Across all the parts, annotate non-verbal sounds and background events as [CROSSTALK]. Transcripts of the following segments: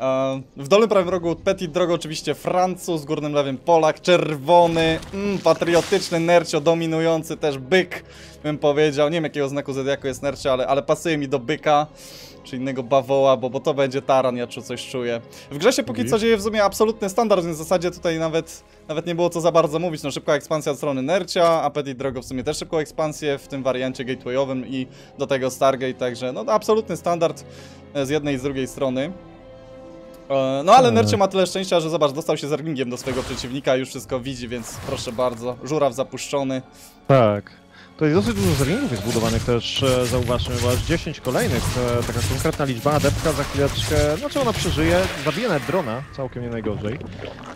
E, W dolnym prawym rogu Petit Drogo oczywiście Francuz, górnym lewym Polak, czerwony, mm, patriotyczny, Nercio, dominujący też byk, bym powiedział. Nie wiem jakiego znaku zodiaku jest Nercio, ale, ale pasuje mi do byka czy innego bawoła, bo, bo to będzie taran, ja czu, coś czuję. W grze się póki Mówisz? co dzieje w sumie absolutny standard, więc w zasadzie tutaj nawet, nawet nie było co za bardzo mówić. No szybka ekspansja od strony Nercia, a Petit Drogo w sumie też szybką ekspansję w tym wariancie gatewayowym i do tego Stargate, także no absolutny standard e, z jednej i z drugiej strony. E, No ale Tak. Nercio ma tyle szczęścia, że zobacz, dostał się zerglingiem do swojego przeciwnika, już wszystko widzi, więc proszę bardzo. Żuraw zapuszczony. Tak. Tutaj dosyć dużo zerlingów jest budowanych też, e, zauważmy, bo aż 10 kolejnych, e, taka konkretna liczba, adeptka za chwileczkę, znaczy ona przeżyje, zabije nawet drona, całkiem nie najgorzej.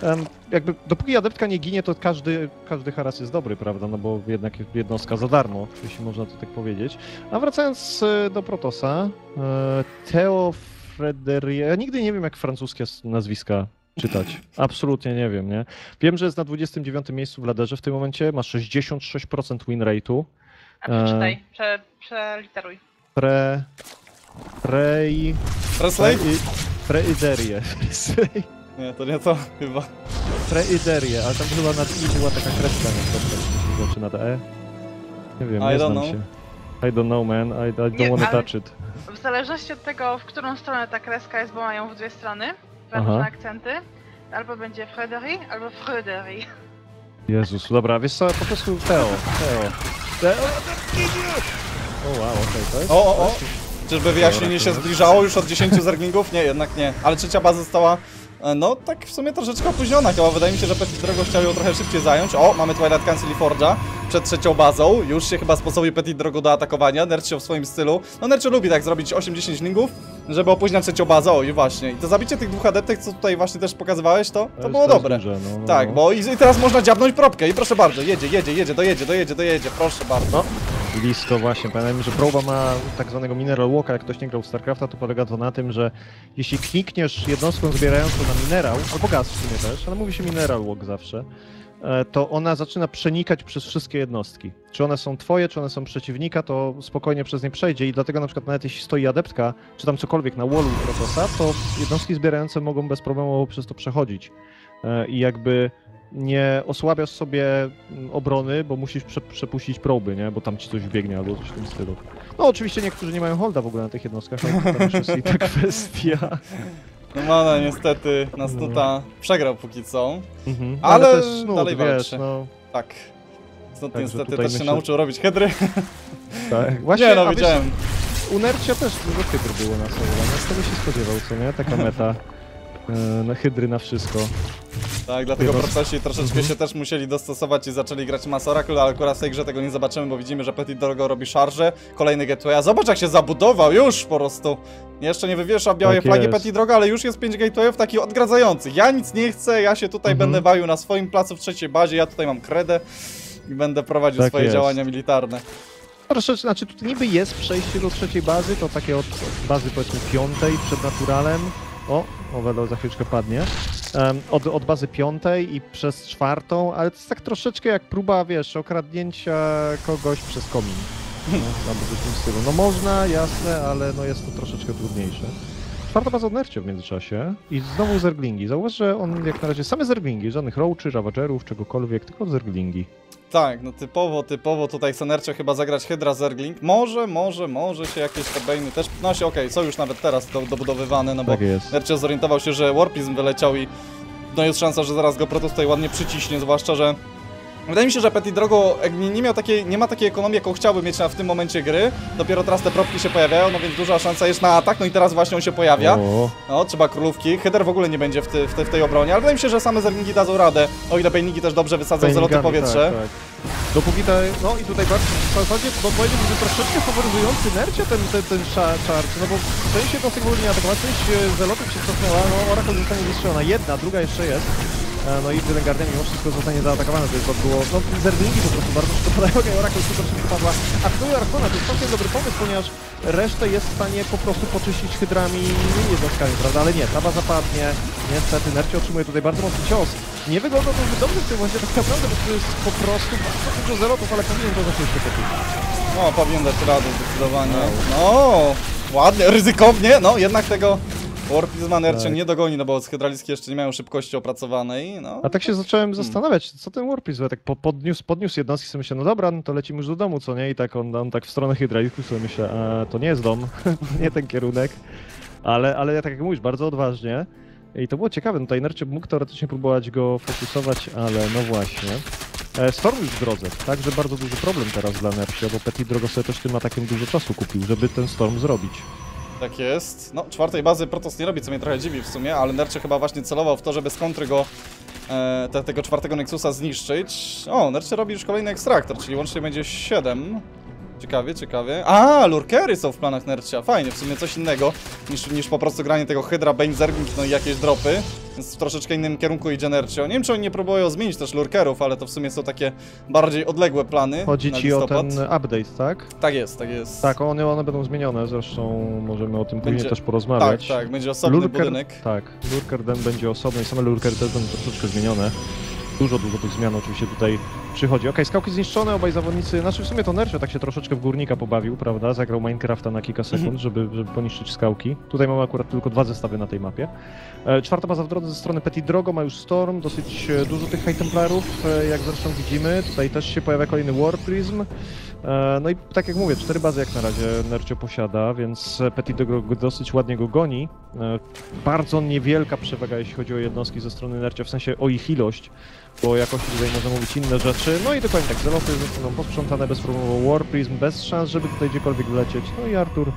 Em, jakby, dopóki adeptka nie ginie, to każdy, każdy haras jest dobry, prawda, no bo jednak jednostka za darmo, jeśli można to tak powiedzieć. A wracając e, do Protosa, Theo Frederie, ja nigdy nie wiem jak francuskie nazwiska czytać. [LAUGHS] Absolutnie nie wiem, nie? Wiem, że jest na 29 miejscu w laderze w tym momencie, ma 66% win rate'u. A przeczytaj, prze, przeliteruj. Pre... Prej... Presley? Preiderię. [LAUGHS] Nie, to nie to chyba. Preiderię, ale tam chyba nad i była taka kreska na zaczyna ta E. Nie wiem, I nie don't znam know. się. I don't know, man. I, I don't Nie, wanna ale- touch it. W zależności od tego, w którą stronę ta kreska jest, bo mają w dwie strony, dwa Aha. różne akcenty, albo będzie Frédéric, albo Frédéric. Jezus, dobra, wiesz co, po prostu Teo, Teo. Teo, O wow, okej, to jest... O, o, o! Czyżby wyjaśnienie się zbliżało już od 10 zerglingów? Nie, jednak nie. Ale trzecia baza została, no tak w sumie troszeczkę opóźniona chyba. Wydaje mi się, że Petit Drogo chciał ją trochę szybciej zająć. O, mamy Twilight Council i Forge'a przed trzecią bazą. Już się chyba sposobi Petit Drogo do atakowania. Nercio w swoim stylu. No Nercio lubi tak zrobić 8-10 lingów, żeby opóźniać trzecią bazę. O, i właśnie. I to zabicie tych dwóch adeptek, co tutaj właśnie też pokazywałeś, to, to było dobre. duże, no, no, Tak, no. bo i, i teraz można dziabnąć propkę i proszę bardzo, jedzie, jedzie, jedzie, dojedzie, dojedzie, dojedzie, proszę bardzo. Blisko właśnie. Pamiętajmy, że proba ma tak zwanego mineral walka, jak ktoś nie grał w StarCrafta, to polega to na tym, że jeśli klikniesz jednostką zbierającą na minerał, albo gaz w sumie też, ale mówi się mineral walk zawsze, e, to ona zaczyna przenikać przez wszystkie jednostki. Czy one są twoje, czy one są przeciwnika, to spokojnie przez nie przejdzie i dlatego na przykład nawet jeśli stoi adeptka, czy tam cokolwiek na wallu Protosa, to jednostki zbierające mogą bez problemu przez to przechodzić. E, I jakby nie osłabiasz sobie mm, obrony, bo musisz prze, przepuścić proby, nie? Bo tam ci coś biegnie albo coś w tym stylu. No oczywiście niektórzy nie mają holda w ogóle na tych jednostkach, ale to jest i ta [LAUGHS] kwestia. No Mana niestety nas tuta przegrał póki co. Mhm. Ale też snut, dalej wiesz, walczy. no Tak. Znot Także niestety też się myślę- nauczył robić hedry. tak. [LAUGHS] Właśnie, Nie no, a wiesz, u Nercia też dużo hydr było na sobie, no z tego się spodziewał, co nie? Taka meta. [LAUGHS] e, Na hydry na wszystko. Tak, dlatego Chyba- troszeczkę Mhm. się też musieli dostosować i zaczęli grać Mass Oracle, ale akurat w tej grze tego nie zobaczymy, bo widzimy, że Petit Drogo robi szarże, kolejny gateway, a zobacz jak się zabudował, już po prostu. Jeszcze nie wywiesza białej Tak flagi jest. Petit Drogo, ale już jest 5 gatewayów takich odgradzających. Ja nic nie chcę, ja się tutaj Mhm. będę bawił na swoim placu w trzeciej bazie, ja tutaj mam kredę i będę prowadził Tak swoje jest. działania militarne. Troszeczkę, znaczy tu niby jest przejście do trzeciej bazy, to takie od, od bazy powiedzmy piątej przed naturalem. O, Owelo za chwileczkę padnie. Od, od bazy piątej i przez czwartą, ale to jest tak troszeczkę jak próba, wiesz, okradnięcia kogoś przez komin. No, albo w tym stylu. No można, jasne, ale no jest to troszeczkę trudniejsze. Czwarta baza od Nercio w międzyczasie i znowu zerglingi. Zauważ, że on jak na razie same zerglingi, żadnych roachy, ravagerów, czegokolwiek, tylko zerglingi. Tak, no typowo, typowo tutaj Senercio chyba zagrać Hydra Zergling. Może, może, może się jakieś Rebejny też... No się okej, są już nawet teraz do, dobudowywane, no bo Tak. Nercio zorientował się, że Warpism wyleciał i no jest szansa, że zaraz go Protoss tutaj ładnie przyciśnie, zwłaszcza, że Wydaje mi się, że Petit Drogo nie, miał takiej, nie ma takiej ekonomii, jaką chciałby mieć na, w tym momencie gry. Dopiero teraz te propki się pojawiają, no więc duża szansa jest na atak, no i teraz właśnie on się pojawia. No, trzeba królówki. Hyder w ogóle nie będzie w, ty, w, tej- w tej obronie, ale wydaje mi się, że same zerglingi dadzą radę. O ile bejniki też dobrze wysadzą zeloty w powietrze. Tak, tak. Dopóki ta, no i tutaj bardzo w zasadzie, bo powiedziałbym, że troszeczkę faworyzujący Nercia ten, ten, ten czarczy, no bo część jednostek ogóle nie atakowała, część e, zelotów się cofnęła, no Oracle zostanie wystrzelona, jedna, druga jeszcze jest. E, No i Dylan Guardian mimo wszystko zostanie zaatakowana, to jest to było, no zerglingi po prostu bardzo szybko padają, jak Oracle super szybko padła. A sumie Archona to jest całkiem dobry pomysł, ponieważ resztę jest w stanie po prostu poczyścić hydrami jednostkami, prawda? Ale nie, ta baza padnie, niestety Nercio otrzymuje tutaj bardzo mocny cios. Nie wygląda to zbyt dobrze w tym momencie tak naprawdę, bo to jest po prostu bardzo dużo zelotów, ale powinien to zacząć poczuć. No, powinien dać radę zdecydowanie. No, ładnie, ryzykownie, no jednak tego Warpizma Nercie Tak. nie dogoni, no bo hydraliski jeszcze nie mają szybkości opracowanej, no. A tak się zacząłem zastanawiać, co ten Warpis, tak po, podniósł, podniósł jednostki, sobie myślę, no dobra, no to lecimy już do domu, co nie? I tak on, on tak w stronę hydraulików sobie myślę, a to nie jest dom, [LAUGHS] nie ten kierunek. Ale, ale ja tak jak mówisz, bardzo odważnie. I to było ciekawe, no tutaj Nercie mógł teoretycznie próbować go fokusować, ale no właśnie. E, Storm już w drodze, także bardzo duży problem teraz dla Nercia, bo Petit Drogo sobie też tym atakiem dużo czasu kupił, żeby ten Storm zrobić. Tak jest. No, czwartej bazy Protoss nie robi, co mnie trochę dziwi w sumie, ale Nercie chyba właśnie celował w to, żeby z kontry go, e, te, tego czwartego Nexusa zniszczyć. O, Nercie robi już kolejny ekstraktor, czyli łącznie będzie 7. Ciekawie, ciekawie. A, lurkery są w planach Nercia. Fajnie, w sumie coś innego niż, niż po prostu granie tego Hydra, Bane, Zergling, no i jakieś dropy. Więc w troszeczkę innym kierunku idzie Nercio. Nie wiem, czy oni nie próbują zmienić też lurkerów, ale to w sumie są takie bardziej odległe plany Chodzi ci o ten update, tak? Tak jest, tak jest. Tak, one, one będą zmienione, zresztą możemy o tym później Będzie- też tak, porozmawiać. tak, będzie osobny Lurker- budynek. Tak, Lurker Den będzie osobny i same Lurkery też będą troszeczkę zmienione. Dużo, dużo tych zmian oczywiście tutaj przychodzi. Okej, skałki zniszczone, obaj zawodnicy, znaczy w sumie to Nercio tak się troszeczkę w górnika pobawił, prawda? Zagrał Minecrafta na kilka sekund, Mhm. żeby, żeby poniszczyć skałki. Tutaj mamy akurat tylko dwa zestawy na tej mapie. E, czwarta baza w drodze ze strony Petit Drogo, ma już Storm, dosyć e, dużo tych High Templarów, e, jak zresztą widzimy. Tutaj też się pojawia kolejny War Prism. E, No i tak jak mówię, cztery bazy jak na razie Nercio posiada, więc Petit Drogo go- dosyć ładnie go goni. E, Bardzo niewielka przewaga, jeśli chodzi o jednostki ze strony Nercio, w sensie o ich ilość, bo jakoś tutaj można mówić inne rzeczy. No i dokładnie tak, zeloty zostaną posprzątane bezproblemowo, War Prism bez szans, żeby tutaj gdziekolwiek wlecieć. No i Artur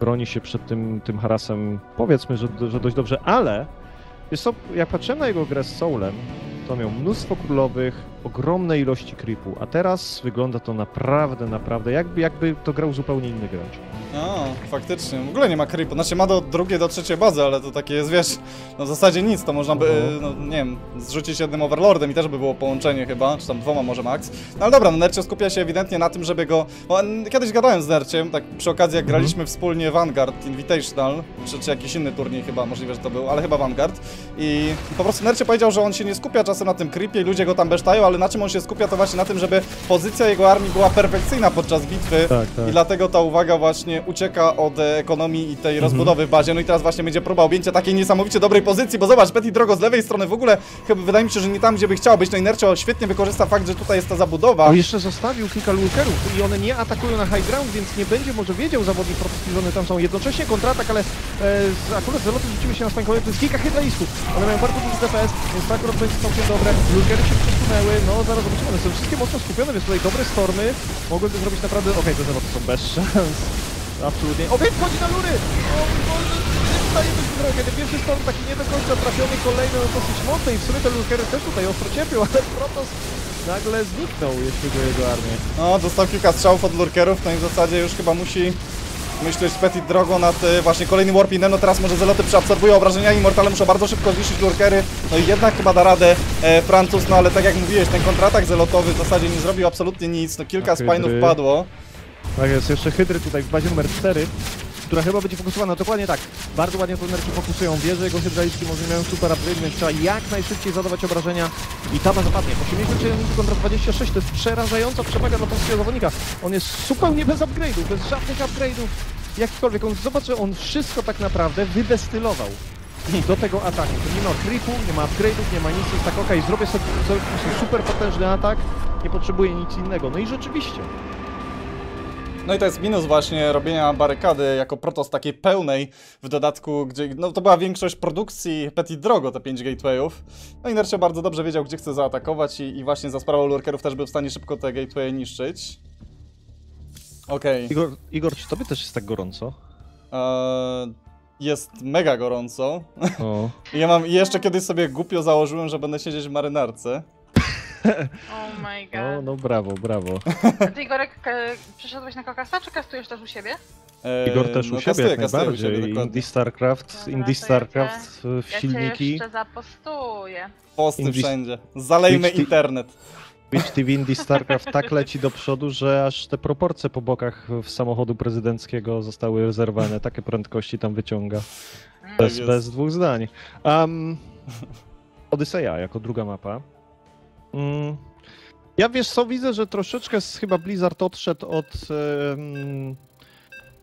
broni się przed tym, tym harasem, powiedzmy, że, że dość dobrze, ale wiesz co, jak patrzyłem na jego grę z Soulem, to miał mnóstwo królowych, ogromne ilości creepu, a teraz wygląda to naprawdę, naprawdę, jakby, jakby to grał zupełnie inny gracz. No, faktycznie. W ogóle nie ma creepu. Znaczy ma do drugiej, do trzeciej bazy, ale to takie jest, wiesz, no w zasadzie nic. To można by, Mhm. no nie wiem, zrzucić jednym Overlordem i też by było połączenie chyba, czy tam dwoma może max. No ale dobra, no Nercio skupia się ewidentnie na tym, żeby go... Bo n- kiedyś gadałem z Nerciem, tak przy okazji jak Mhm. graliśmy wspólnie Vanguard Invitational, czy, czy jakiś inny turniej chyba, możliwe, że to był, ale chyba Vanguard. I po prostu Nercio powiedział, że on się nie skupia czasem na tym creepie i ludzie go tam besztają, ale na czym on się skupia, to właśnie na tym, żeby pozycja jego armii była perfekcyjna podczas bitwy. Tak, tak. I dlatego ta uwaga właśnie ucieka od ekonomii i tej rozbudowy w bazie. No i teraz właśnie będzie próba objęcia takiej niesamowicie dobrej pozycji, bo zobacz, Petit Drogo z lewej strony w ogóle chyba wydaje mi się, że nie tam, gdzie by chciał być. No i Nercio świetnie wykorzysta fakt, że tutaj jest ta zabudowa. O, jeszcze zostawił kilka lurkerów i one nie atakują na high ground, więc nie będzie może wiedział zawodnik że one tam są. Jednocześnie kontratak, ale e, z, akurat z lotu rzucimy się na spańkowe, to jest kilka hydralistów. One mają bardzo duży DPS, więc tak akurat będzie całkiem dobre. Lurkery się przesunęły, no zaraz zobaczymy, one są wszystkie mocno skupione, więc tutaj dobre stormy mogłyby zrobić naprawdę... Okej, te zeloty są bez szans. Absolutnie. Okej, wchodzi na lury! O Boże, nie wstaje być drogę. Ten pierwszy storm taki nie do końca trafiony, kolejny no dosyć mocny i w sumie te lurkery też tutaj ostro cierpią, ale Protoss nagle zniknął, jeśli chodzi o jego armię. No, dostał kilka strzałów od lurkerów, no i w zasadzie już chyba musi myśleć Petit Drogo nad e, właśnie kolejnym Warpinem. No teraz może Zeloty przeabsorbują obrażenia i Immortale muszą bardzo szybko zniszczyć lurkery. No i jednak chyba da radę e, Francuz, no ale tak jak mówiłeś, ten kontratak Zelotowy w zasadzie nie zrobił absolutnie nic. No kilka spinów Hydry? padło. Tak jest, jeszcze Hydry tutaj w bazie numer 4, która chyba będzie fokusowana dokładnie tak. Bardzo ładnie to nerki fokusują. Wieże jego hydrauliczki może mają super upgrade, więc trzeba jak najszybciej zadawać obrażenia i ta baza padnie. 87 minut kontra 26 to jest przerażająca przewaga dla polskiego zawodnika. On jest zupełnie bez upgrade'ów, bez żadnych upgrade'ów. Jakikolwiek, on zobacz, że on wszystko tak naprawdę wydestylował do tego ataku. Tu nie ma creepu, nie ma upgrade'ów, nie ma nic, jest tak okej, sobie, zrobię sobie super potężny atak, nie potrzebuję nic innego. No i rzeczywiście. No i to jest minus właśnie robienia barykady jako protos takiej pełnej, w dodatku, gdzie no to była większość produkcji Petit Drogo, te 5 gatewayów. No i Nercio bardzo dobrze wiedział, gdzie chce zaatakować i, i właśnie za sprawą lurkerów też był w stanie szybko te gateway niszczyć. Okej, Igor, Igor, czy tobie też jest tak gorąco? eee, jest mega gorąco. O. I [LAUGHS] ja mam, i jeszcze kiedyś sobie głupio założyłem, że będę siedzieć w marynarce. [LAUGHS] Oh my No, god. no brawo, brawo. A ty Igorek przeszedłeś na kokasa, czy kastujesz też u siebie? Eee, Igor też u no, siebie kastuję, jak u najbardziej. siebie. Indie StarCraft, Dobra, Indie to ja cię- StarCraft w Ja cię jeszcze zapostuję. Posty Indie- wszędzie. Zalejmy Twitch- internet. Twitch TV Indie StarCraft tak leci do przodu, że aż te proporcje po bokach w samochodu prezydenckiego zostały zerwane. Takie prędkości tam wyciąga. Mm. Bez, jest. bez dwóch zdań. Um, Odyseja jako druga mapa. Mm. Ja wiesz co, widzę, że troszeczkę chyba Blizzard odszedł od, em,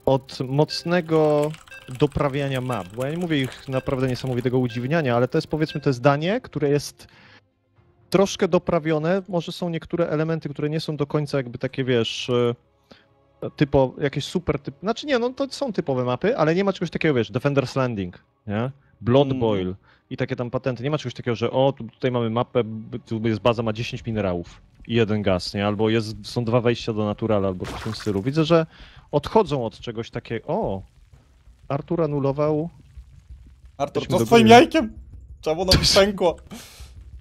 od mocnego doprawiania map, bo ja nie mówię ich naprawdę niesamowitego udziwniania, ale to jest powiedzmy to jest danie, które jest troszkę doprawione, może są niektóre elementy, które nie są do końca jakby takie, wiesz, e, typo, jakieś super typ, znaczy nie, no to są typowe mapy, ale nie ma czegoś takiego, wiesz, Defender's Landing, nie? Blood Mm. Boil i takie tam patenty, nie ma czegoś takiego, że o, tu, tutaj mamy mapę, tu jest baza, ma 10 minerałów i jeden gaz, nie? Albo jest, są dwa wejścia do naturala, albo w tym stylu. Widzę, że odchodzą od czegoś takiego, o, Artur anulował Artur, co z twoim jajkiem? Czemu ono mi pękło?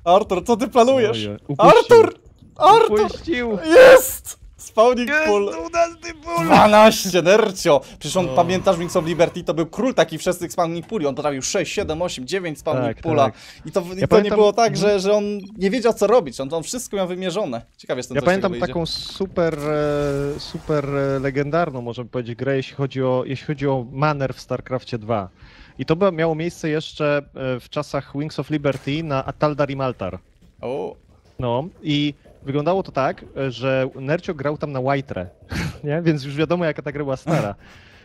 Artur, co ty planujesz? Artur! Artur! Upuścił! Jest! Spawning pool. Jest 12 ból! 12, Nercio! Przecież on, O. pamiętasz, Wings of Liberty to był król taki wszystkich spawning puli. On potrafił 6, 7, 8, 9 spawning Tak, pula. tak. I to, i to nie pamiętam- było tak, Mhm. że, że on nie wiedział co robić. On, on wszystko miał wymierzone. Ciekawie jestem, Ja pamiętam taką super, e, super e, legendarną, możemy powiedzieć, grę, jeśli chodzi o, jeśli chodzi o manner w StarCraftie 2. I to by- miało miejsce jeszcze e, w czasach Wings of Liberty na Ataldarim Altar. O, No i wyglądało to tak, e, że Nercio grał tam na Whitere, [LAUGHS] nie? Więc już wiadomo jaka ta gra była stara.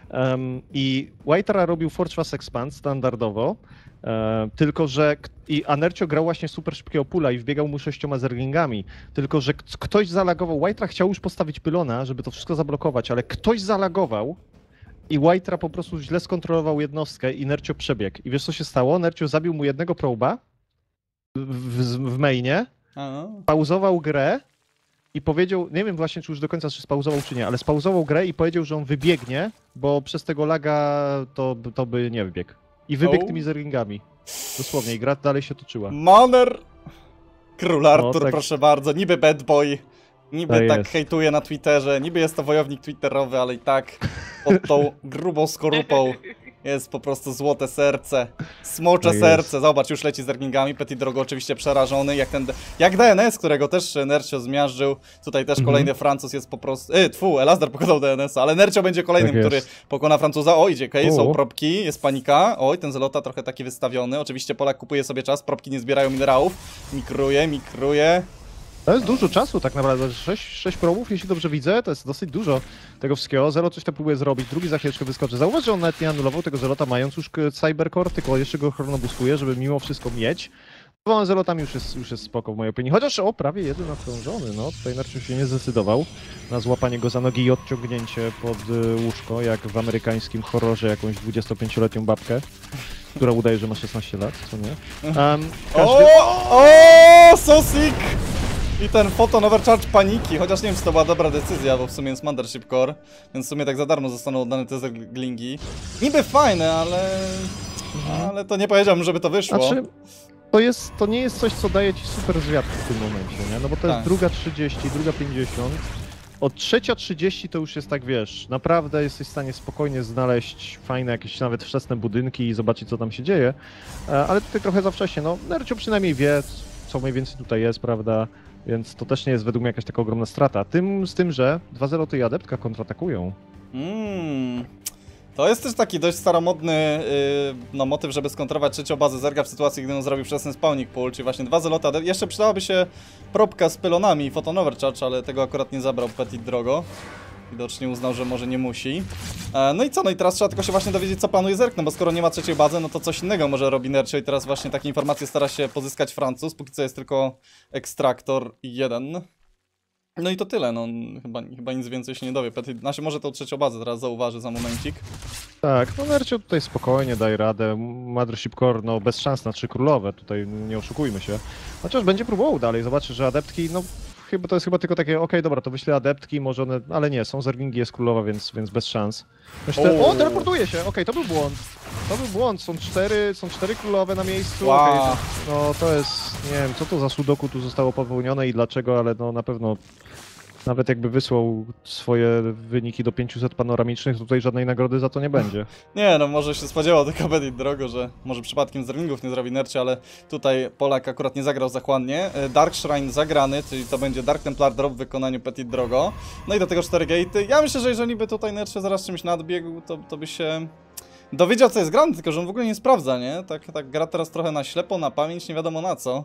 Em, I Whitera robił Fast Expand standardowo, e, tylko że i a Nercio grał właśnie super szybkiego pula i wbiegał mu sześcioma zerglingami. Tylko, że ktoś zalagował, Whitera chciał już postawić pylona, żeby to wszystko zablokować, ale ktoś zalagował i Whitera po prostu źle skontrolował jednostkę i Nercio przebiegł. I wiesz co się stało? Nercio zabił mu jednego proba w, w, mainie, a, pauzował grę i powiedział, nie wiem właśnie czy już do końca czy spauzował czy nie, ale spauzował grę i powiedział, że on wybiegnie, bo przez tego laga to, to by nie wybiegł. I wybiegł O. tymi zerlingami. Dosłownie i gra dalej się toczyła. Manner! Król Artur, tak. proszę bardzo. Niby bad boy. Niby Tak tak jest. hejtuje na Twitterze. Niby jest to wojownik twitterowy, ale i tak pod tą grubą skorupą jest po prostu złote serce. Smocze Tak serce. Zobacz, już leci z zerglingami. Petit Drogo oczywiście przerażony. Jak ten. Jak DNS, którego też Nercio zmiażdżył. Tutaj też Mhm. kolejny Francuz jest po prostu. Y, tfu, Elazdar pokonał DNS-a, ale Nercio będzie kolejnym, Tak jest. który pokona Francuza. O, idzie, są propki, jest panika. Oj, ten Zelota trochę taki wystawiony. Oczywiście Polak kupuje sobie czas, propki nie zbierają minerałów. Mikruje, mikruje. To jest dużo czasu tak naprawdę. 6, 6 promów, jeśli dobrze widzę, to jest dosyć dużo tego wszystkiego. Zero coś tam próbuje zrobić, drugi za chwileczkę wyskoczy. Zauważ, że on nawet nie anulował tego Zelota mając już Cybercore, tylko jeszcze go chronobustuje, żeby mimo wszystko mieć. Bo Zelotami już jest, już jest spoko w mojej opinii. Chociaż o, prawie jeden nadkrążony, no. Tutaj Narciu się nie zdecydował na złapanie go za nogi i odciągnięcie pod y, łóżko, jak w amerykańskim horrorze jakąś 25-letnią babkę, która udaje, że ma 16 lat, co nie? Um, O, o, so sick! I ten Photon Overcharge paniki, chociaż nie wiem, czy to była dobra decyzja, bo w sumie jest Mothership Core, więc w sumie tak za darmo zostaną oddane te zerglingi. Niby fajne, ale... Ale to nie powiedziałbym, żeby to wyszło. Znaczy, to, jest, to nie jest coś, co daje ci super zwiat w tym momencie, nie? No bo to Tak. jest druga 30, druga 50. Od trzecia 30 to już jest tak, wiesz, naprawdę jesteś w stanie spokojnie znaleźć fajne jakieś nawet wczesne budynki i zobaczyć, co tam się dzieje. E, Ale tutaj trochę za wcześnie, no. Nercio przynajmniej wie, co mniej więcej tutaj jest, prawda? Więc to też nie jest według mnie jakaś taka ogromna strata. Tym, z tym, że 2-0 to i Adeptka kontratakują. Mm. To jest też taki dość staromodny yy, no, motyw, żeby skontrować trzecią bazę Zerga w sytuacji, gdy on zrobił wczesny spawning pool, czyli właśnie dwa zelota. Jeszcze przydałaby się propka z pylonami i Photon Overcharge, ale tego akurat nie zabrał Petit Drogo. Widocznie uznał, że może nie musi. E, no i co? No i teraz trzeba tylko się właśnie dowiedzieć, co planuje Zerk, no bo skoro nie ma trzeciej bazy, no to coś innego może robi Nercio i teraz właśnie takie informacje stara się pozyskać Francuz. Póki co jest tylko ekstraktor jeden. No i to tyle, no chyba, chyba nic więcej się nie dowie. Petit, znaczy może tą trzecią bazę teraz zauważy za momencik. Tak, no Nercio tutaj spokojnie daje radę. Mothership Core, no bez szans na trzy królowe, tutaj nie oszukujmy się. Chociaż będzie próbował dalej, zobaczy, że adeptki, no chyba to jest chyba tylko takie, okej, dobra, to wyślę adeptki, może one, ale nie, są zergingi, jest królowa, więc, więc bez szans. Myślę, O. teleportuje się, okej, to był błąd. To był błąd, są cztery, są cztery królowe na miejscu, Wow. to- no to jest, nie wiem, co to za sudoku tu zostało popełnione i dlaczego, ale no na pewno nawet jakby wysłał swoje wyniki do 500 panoramicznych, tutaj żadnej nagrody za to nie będzie. [LAUGHS] Nie, no może się spodziewał tylko Petit Drogo, że może przypadkiem z ringów nie zrobi Nercie, ale tutaj Polak akurat nie zagrał zachłannie. E, Dark Shrine zagrany, czyli to będzie Dark Templar Drop w wykonaniu Petit Drogo. No i do tego 4 gatey. Ja myślę, że jeżeli by tutaj Nercie zaraz czymś nadbiegł, to, to by się dowiedział co jest grane, tylko że on w ogóle nie sprawdza, nie? Tak, tak gra teraz trochę na ślepo, na pamięć, nie wiadomo na co.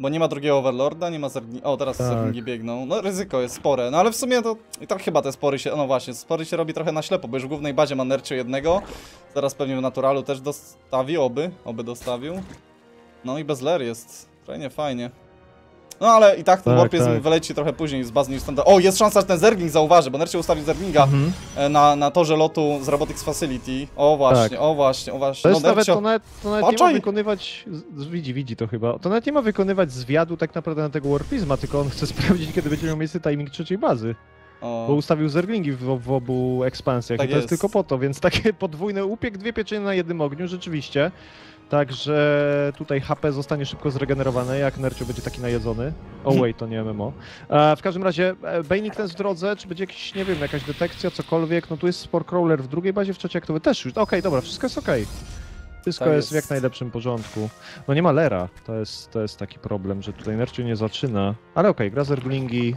Bo nie ma drugiego Overlorda, nie ma zergni... O, teraz Tak. zergni biegną. No ryzyko jest spore, no ale w sumie to i tak chyba te spory się... No właśnie, spory się robi trochę na ślepo, bo już w głównej bazie ma Nercio jednego. Zaraz pewnie w Naturalu też dostawi, oby, oby dostawił. No i bez Ler jest. Fajnie, fajnie. No ale i tak ten Tak, warpizm tak. wyleci trochę później z baz niż standard. O, jest szansa, że ten Zergling zauważy, bo Nercio ustawił Zerglinga Mhm. e, na, na torze lotu z Robotics Facility. O właśnie, Tak. o właśnie, o właśnie. To jest no, nawet, to nawet, to nawet nie ma wykonywać, widzi, widzi to chyba, to nawet nie ma wykonywać zwiadu tak naprawdę na tego Warpizma, tylko on chce [LAUGHS] sprawdzić, kiedy będzie miał miejsce timing trzeciej bazy, o. bo ustawił zerglingi w, w obu ekspansjach Tak i to jest. jest. tylko po to, więc [LAUGHS] takie podwójne upiek, dwie pieczenie na jednym ogniu, rzeczywiście. Także tutaj HP zostanie szybko zregenerowane, jak Nercio będzie taki najedzony. Oh wait, to nie MMO. E, w każdym razie, e, Bainik ten jest w drodze, czy będzie jakiś, nie wiem, jakaś detekcja, cokolwiek, no tu jest Spore Crawler w drugiej bazie, w trzeciej aktowej też już. Okej, dobra, wszystko jest okej. Wszystko Tak jest w jest. jak najlepszym porządku. No nie ma Lera, to jest, to jest taki problem, że tutaj Nercio nie zaczyna. Ale okej, gra zerglingi.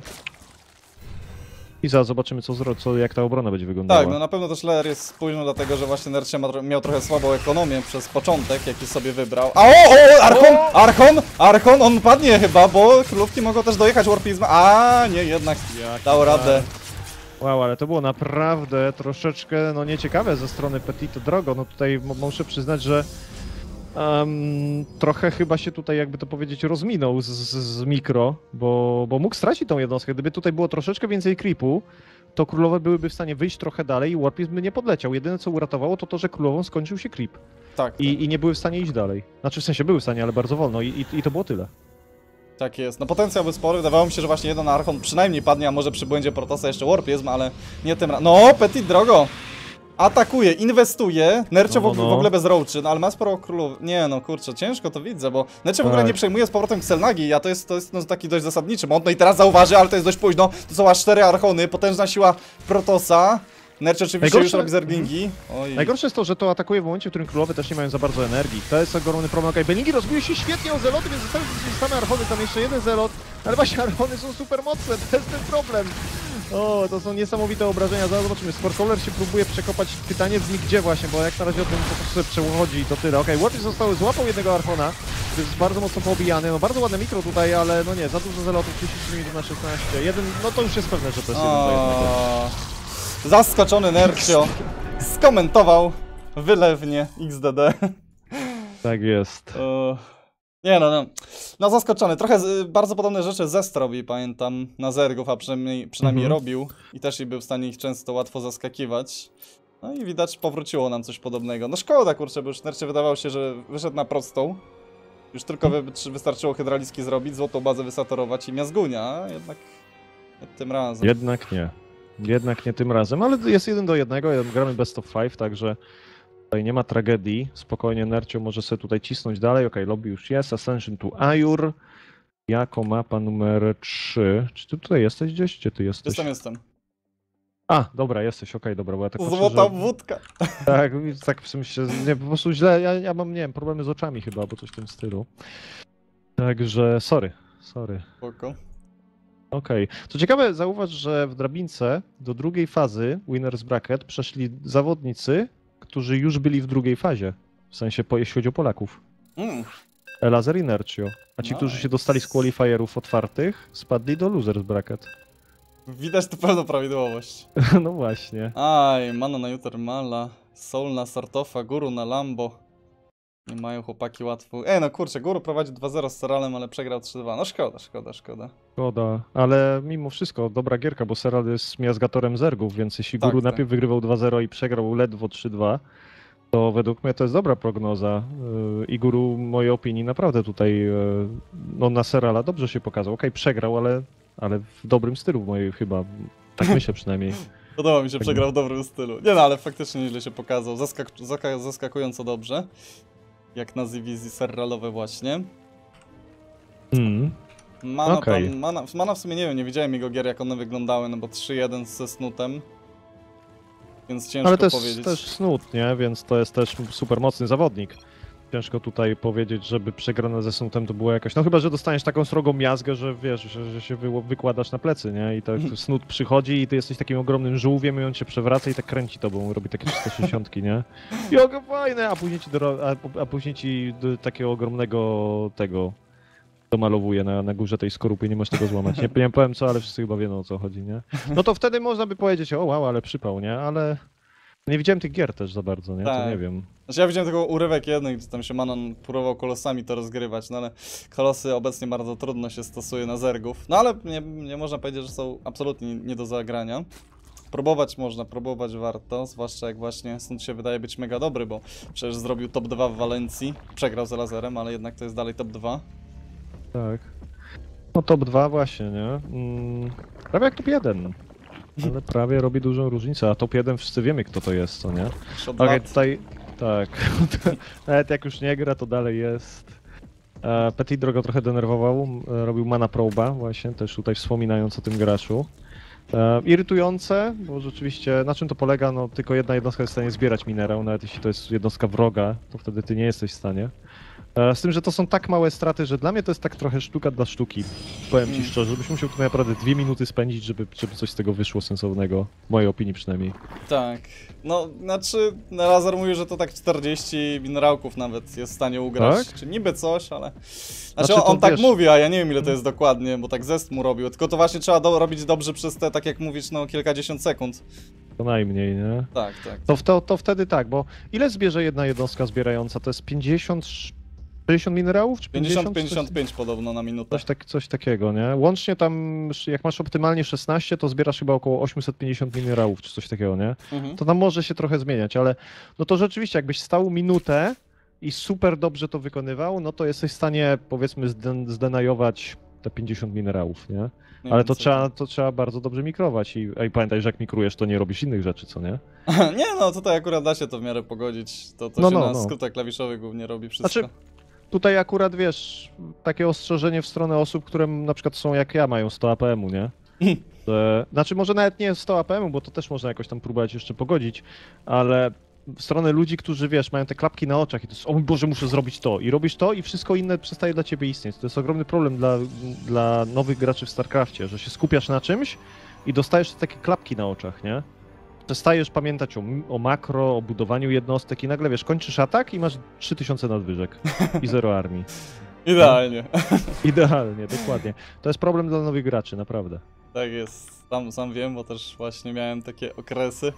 I zaraz zobaczymy, co, zro- co, jak ta obrona będzie wyglądała. Tak, no na pewno też Leer jest późno, dlatego że właśnie tro- miał trochę słabą ekonomię przez początek, jaki sobie wybrał. A o, o, Archon, Archon, Archon, on padnie chyba, bo królówki mogą też dojechać Warpizm. A nie, jednak dał radę. Wow, ale to było naprawdę troszeczkę no nieciekawe ze strony Petito Drogo. No tutaj muszę przyznać, że em, trochę chyba się tutaj, jakby to powiedzieć, rozminął z, z, mikro, bo, bo mógł stracić tą jednostkę. Gdyby tutaj było troszeczkę więcej creepu, to królowe byłyby w stanie wyjść trochę dalej i Warpist by nie podleciał. Jedyne co uratowało to to, że królową skończył się creep Tak, i, i nie były w stanie iść dalej. Znaczy w sensie były w stanie, ale bardzo wolno i, i, i to było tyle. tak jest. No potencjał był spory, wydawało mi się, że właśnie jeden Archon przynajmniej padnie, a może przy błędzie Protosa jeszcze Warpizm, ale nie tym razem. No, Petit drogo! Atakuje, inwestuje, Nercio No, w, no, w ogóle bez roaczy, no ale ma sporo królów. Nie no, kurczę, ciężko to widzę, bo Nercio w ogóle Tak. nie przejmuje z powrotem Xelnagi, a to jest, to jest no, taki dość zasadniczy mod. No i teraz zauważy, ale to jest dość późno, to są aż cztery Archony, potężna siła Protosa. Nercio oczywiście Najgorsze- już robi zerglingi. Oj. Najgorsze jest to, że to atakuje w momencie, w którym królowe też nie mają za bardzo energii. To jest ogromny problem. Okay, Benigi rozbije się świetnie o zeloty, więc zostały same archony, tam jeszcze jeden zelot, ale właśnie archony są super mocne, to jest ten problem. O, to są niesamowite obrażenia. Zaraz zobaczymy. Sportcaller się próbuje przekopać. Pytanie brzmi gdzie właśnie, bo jak na razie o tym po prostu sobie przechodzi i to tyle. Okej, okay, zostały, złapał jednego archona, który jest bardzo mocno poobijany. No bardzo ładne mikro tutaj, ale no nie, za dużo zelotów, 33 minut na 16. Jeden, no to już jest pewne, że to jest jeden do jednego. Zaskoczony Nercio skomentował wylewnie XDD. Tak jest. Nie no, no, no zaskoczony. Trochę z, bardzo podobne rzeczy Zest robi, pamiętam, na zergów, a przynajmniej, przynajmniej Mhm. robił. I też i był w stanie ich często łatwo zaskakiwać. No i widać, powróciło nam coś podobnego. No szkoda, kurczę, bo już Nercie wydawało się, że wyszedł na prostą. Już tylko wy, czy wystarczyło hydraulicki zrobić, złotą bazę wysatorować i miazgunia, a jednak nie tym razem. Jednak nie. Jednak nie tym razem, ale jest jeden do jednego, gramy best of five, także tutaj nie ma tragedii. Spokojnie Nercio może sobie tutaj cisnąć dalej. Okej, lobby już jest. Ascension to Ajur. Jako mapa numer 3. Czy ty tutaj jesteś gdzieś? Gdzie ty jesteś? Jestem, jestem. A, dobra, jesteś, okej, dobra, bo ja tak patrzę, Złota że... wódka. [LAUGHS] Tak, tak w sumie się, nie, po prostu źle, ja, ja mam, nie wiem, problemy z oczami chyba, albo coś w tym stylu. Także, sorry, sorry. Spoko. Okej. Co ciekawe, zauważ, że w drabince do drugiej fazy Winners Bracket przeszli zawodnicy, którzy już byli w drugiej fazie. W sensie, po, jeśli chodzi o Polaków. Mm. Elazer i Nercio. A ci, Nice. którzy się dostali z qualifierów otwartych, spadli do Losers Bracket. Widać tu pewną prawidłowość. [LAUGHS] no właśnie. Aj, mana na Jutermala, Soul na Sartofa, Guru na Lambo. Nie mają chłopaki łatwo. Ej, no kurczę, Guru prowadzi 2-0 z Seralem, ale przegrał 3-2. No szkoda, szkoda, szkoda. Szkoda, ale mimo wszystko dobra gierka, bo Serad jest miazgatorem zergów, więc jeśli Tak, Guru tak. najpierw wygrywał 2-0 i przegrał ledwo 3-2, to według mnie to jest dobra prognoza. Yy, I Guru, w mojej opinii, naprawdę tutaj yy, no, na Serala dobrze się pokazał. Okej, przegrał, ale, ale w dobrym stylu w mojej chyba. Tak myślę przynajmniej. [LAUGHS] Podoba mi się, Tak. przegrał w dobrym stylu. Nie no, ale faktycznie nieźle się pokazał. Zaskak zaskakująco dobrze. Jak na dywizji serralowe właśnie. Mm. Mana, Okej. tam, mana, mana w sumie nie wiem, nie widziałem jego gier jak one wyglądały, no bo 3-1 ze snutem. Więc ciężko Ale to jest powiedzieć. też snut, nie? Więc to jest też super mocny zawodnik. Ciężko tutaj powiedzieć, żeby przegrana ze snutem to była jakaś. No chyba, że dostaniesz taką srogą miazgę, że wiesz, że, że się wy, wykładasz na plecy, nie? I tak snut przychodzi i ty jesteś takim ogromnym żółwiem i on cię przewraca i tak kręci tobą, robi takie 360, nie? Jogo fajne, a później ci, do, a, a później ci do takiego ogromnego tego domalowuje na, na górze tej skorupy, nie możesz tego złamać. Nie, nie powiem co, ale wszyscy chyba wiedzą o co chodzi, nie? No to wtedy można by powiedzieć, o wow, ale przypał, nie? Ale nie widziałem tych gier też za bardzo, nie? To Tak. nie wiem. Znaczy ja widziałem tylko urywek jednej, gdzie tam się Manon próbował kolosami to rozgrywać, no ale kolosy obecnie bardzo trudno się stosuje na zergów. No ale nie, nie można powiedzieć, że są absolutnie nie do zagrania. Próbować można, próbować warto, zwłaszcza jak właśnie Snud się wydaje być mega dobry, bo przecież zrobił top 2 w Walencji, przegrał z Lazerem, ale jednak to jest dalej top 2. Tak. No top 2 właśnie, nie? Mm, prawie jak top 1. Ale prawie robi dużą różnicę, a top 1 wszyscy wiemy kto to jest, co nie? Lat. tutaj tak. [LAUGHS] Nawet jak już nie gra, to dalej jest. E, Petit drogo trochę denerwował, robił mana proba właśnie, też tutaj wspominając o tym graczu. E, irytujące, bo rzeczywiście na czym to polega? No tylko jedna jednostka jest w stanie zbierać minerał, nawet jeśli to jest jednostka wroga, to wtedy ty nie jesteś w stanie. E, z tym, że to są tak małe straty, że dla mnie to jest tak trochę sztuka dla sztuki. Powiem ci Mm. szczerze, żebyś musiał tu naprawdę dwie minuty spędzić, żeby, żeby coś z tego wyszło sensownego. W mojej opinii przynajmniej. Tak. No, znaczy, Lazar mówi, że to tak 40 minerałków nawet jest w stanie ugrać. Tak? Czy niby coś, ale... Znaczy, Znaczy, on, to on tak wiesz- mówi, a ja nie wiem ile to jest dokładnie, bo tak zest mu robił. Tylko to właśnie trzeba do, robić dobrze przez te, tak jak mówisz, no kilkadziesiąt sekund. Co najmniej, nie? Tak, tak. To, to, to wtedy tak, bo ile zbierze jedna jednostka zbierająca? To jest 50, sz- 60 minerałów? Czy 50? 50-55 podobno na minutę. Coś, tak, coś takiego, nie? Łącznie tam, jak masz optymalnie 16, to zbierasz chyba około 850 minerałów, czy coś takiego, nie? Mhm. To tam może się trochę zmieniać, ale no to rzeczywiście, jakbyś stał minutę i super dobrze to wykonywał, no to jesteś w stanie, powiedzmy, zden- zdenajować te 50 minerałów, nie? Nie Ale to trzeba, to trzeba bardzo dobrze mikrować i, i pamiętaj, że jak mikrujesz, to nie robisz innych rzeczy, co nie? [LAUGHS] nie no, tutaj akurat da się to w miarę pogodzić. To, to No, się no, na no. skrótach klawiszowych głównie robi wszystko. Znaczy, Tutaj akurat wiesz, takie ostrzeżenie w stronę osób, które na przykład są jak ja, mają 100 APM-u, nie? [LAUGHS] Że, znaczy może nawet nie 100 APM-u, bo to też można jakoś tam próbować jeszcze pogodzić, ale w stronę ludzi, którzy wiesz, mają te klapki na oczach i to jest, o mój Boże, muszę zrobić to. I robisz to i wszystko inne przestaje dla ciebie istnieć. To jest ogromny problem dla, dla nowych graczy w StarCraftie, że się skupiasz na czymś i dostajesz takie klapki na oczach, nie? Przestajesz pamiętać o, o makro, o budowaniu jednostek i nagle wiesz, kończysz atak i masz 3000 nadwyżek i zero armii. [LAUGHS] Idealnie. [LAUGHS] Idealnie, dokładnie. To jest problem dla nowych graczy, naprawdę. Tak jest. Sam, sam wiem, bo też właśnie miałem takie okresy.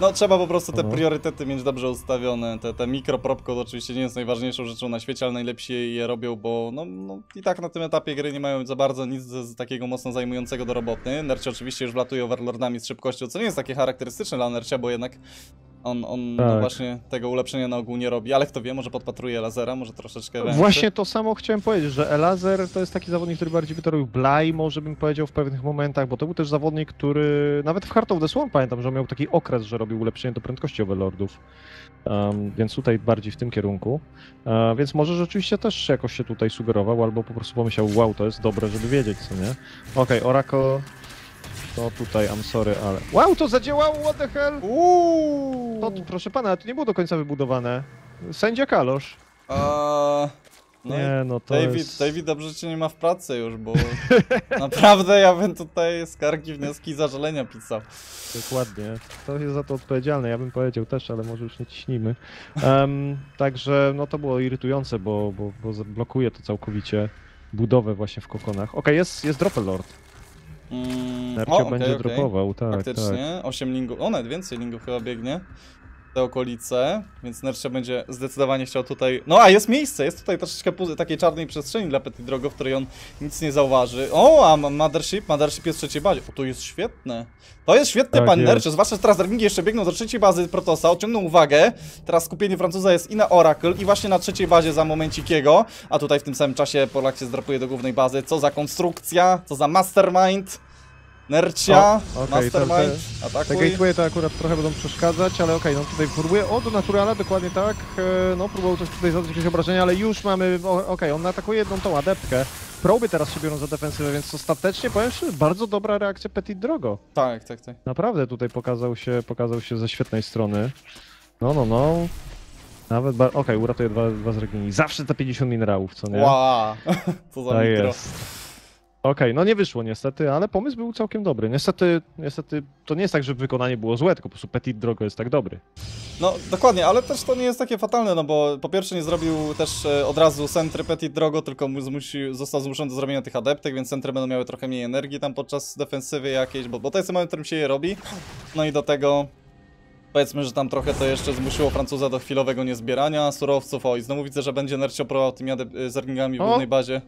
No trzeba po prostu te Aha. priorytety mieć dobrze ustawione. Te, te mikropropko to oczywiście nie jest najważniejszą rzeczą na świecie, ale najlepiej je robią, bo no, no i tak na tym etapie gry nie mają za bardzo nic z, z takiego mocno zajmującego do roboty. Nerci oczywiście już wlatuje overlordami z szybkością, co nie jest takie charakterystyczne dla Nercia, bo jednak on, on no Tak. właśnie tego ulepszenia na ogół nie robi, ale kto wie, może podpatruje lasera, może troszeczkę większy. Właśnie to samo chciałem powiedzieć, że Elazer to jest taki zawodnik, który bardziej by to robił Blaj, może bym powiedział w pewnych momentach, bo to był też zawodnik, który nawet w Heart of the Swarm pamiętam, że miał taki okres, że robił ulepszenie do prędkości Overlordów. Um, więc tutaj bardziej w tym kierunku. E, więc może rzeczywiście też jakoś się tutaj sugerował, albo po prostu pomyślał, wow, to jest dobre, żeby wiedzieć, co nie? Okej, Oracle, to tutaj, I'm sorry, ale... Wow, to zadziałało, what the hell? Uuu! To, proszę pana, to nie było do końca wybudowane. Sędzia Kalosz. A, no nie, no to David, jest... David dobrze cię nie ma w pracy już, bo [LAUGHS] naprawdę ja bym tutaj skargi, wnioski i zażalenia pisał. Dokładnie. To jest za to odpowiedzialne, ja bym powiedział też, ale może już nie ciśnijmy. Em, także no to było irytujące, bo, bo, bo blokuje to całkowicie budowę właśnie w kokonach. Okej, jest, jest Dropper Lord. Mm, Nercio o, okej, będzie okej. dropował, tak, tak. Faktycznie, 8 lingów, o nawet więcej lingów chyba biegnie. Te okolice, więc Nercia będzie zdecydowanie chciał tutaj... No a jest miejsce, jest tutaj troszeczkę takiej czarnej przestrzeni dla Petit Drogo, w której on nic nie zauważy. O, a Mothership, Mothership jest w trzeciej bazie. O, to jest świetne. To jest świetne, Tak pan jest. Nercio, zwłaszcza że teraz Darwingi jeszcze biegną do trzeciej bazy Protosa, odciągną uwagę. Teraz skupienie Francuza jest i na Oracle, i właśnie na trzeciej bazie za momencikiego. A tutaj w tym samym czasie Polak się zdrapuje do głównej bazy. Co za konstrukcja, co za mastermind. Nercia, O, to- mastermind, Te atakuj. gateway to akurat trochę będą przeszkadzać, ale okej, no tutaj próbuje, o do naturala, dokładnie tak, e, no próbował też tutaj zadać jakieś obrażenia, ale już mamy, okej, on atakuje jedną tą adeptkę, proby teraz się biorą za defensywę, więc ostatecznie powiem szczerze, bardzo dobra reakcja Petit Drogo. Tak, tak, tak. Naprawdę tutaj pokazał się, pokazał się ze świetnej strony. No, no, no. Nawet, okej, uratuje dwa, dwa z. Zawsze te 50 minerałów, co nie? Wow, [LAUGHS] co za Tak mikro. jest. Okej, no nie wyszło niestety, ale pomysł był całkiem dobry. Niestety, niestety to nie jest tak, że wykonanie było złe, tylko po prostu Petit Drogo jest tak dobry. No, dokładnie, ale też to nie jest takie fatalne, no bo po pierwsze nie zrobił też e, od razu Sentry Petit Drogo, tylko mu zmusi, został zmuszony do zrobienia tych adeptek, więc Sentry będą miały trochę mniej energii tam podczas defensywy jakiejś, bo, bo to jest moment, w którym się je robi. No i do tego powiedzmy, że tam trochę to jeszcze zmusiło Francuza do chwilowego niezbierania surowców. O, i znowu widzę, że będzie Nercio próbował tymi e, zergingami w głównej bazie.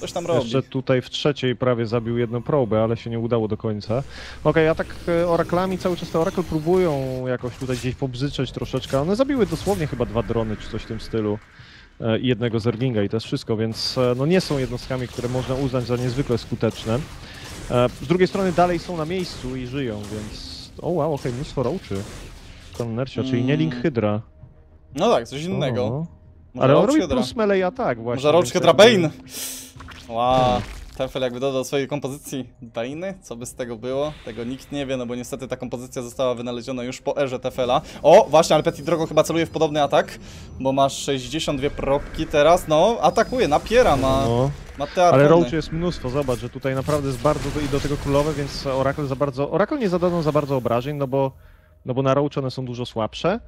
Coś tam robi. Jeszcze tutaj w trzeciej prawie zabił jedną probę, ale się nie udało do końca. Okej, a tak e, oraklami cały czas te orakel próbują jakoś tutaj gdzieś pobzyczeć troszeczkę. One zabiły dosłownie chyba dwa drony czy coś w tym stylu. e, I jednego zerginga i to jest wszystko, więc e, no nie są jednostkami, które można uznać za niezwykle skuteczne. Z drugiej strony dalej są na miejscu i żyją, więc... O wow, okej, mnóstwo roaczy. Tam Nercia, czyli nie Link Mm. Hydra. No tak, coś innego. O, Może ale Roach Hydra. plus melee atak właśnie. Może Roach Hydra Bane. Wow. Tefel jakby dodał swojej kompozycji Bane'y, co by z tego było? Tego nikt nie wie, no bo niestety ta kompozycja została wynaleziona już po erze Tefela. O, właśnie, ale Petit Drogo chyba celuje w podobny atak, bo masz 62 propki teraz, no, atakuje, napiera, ma, No. ma te Ale. Roach jest mnóstwo, zobacz, że tutaj naprawdę jest bardzo i do tego królowe, więc Oracle za bardzo. Oracle nie zadadzą za bardzo obrażeń, no bo, no bo na Roach one są dużo słabsze.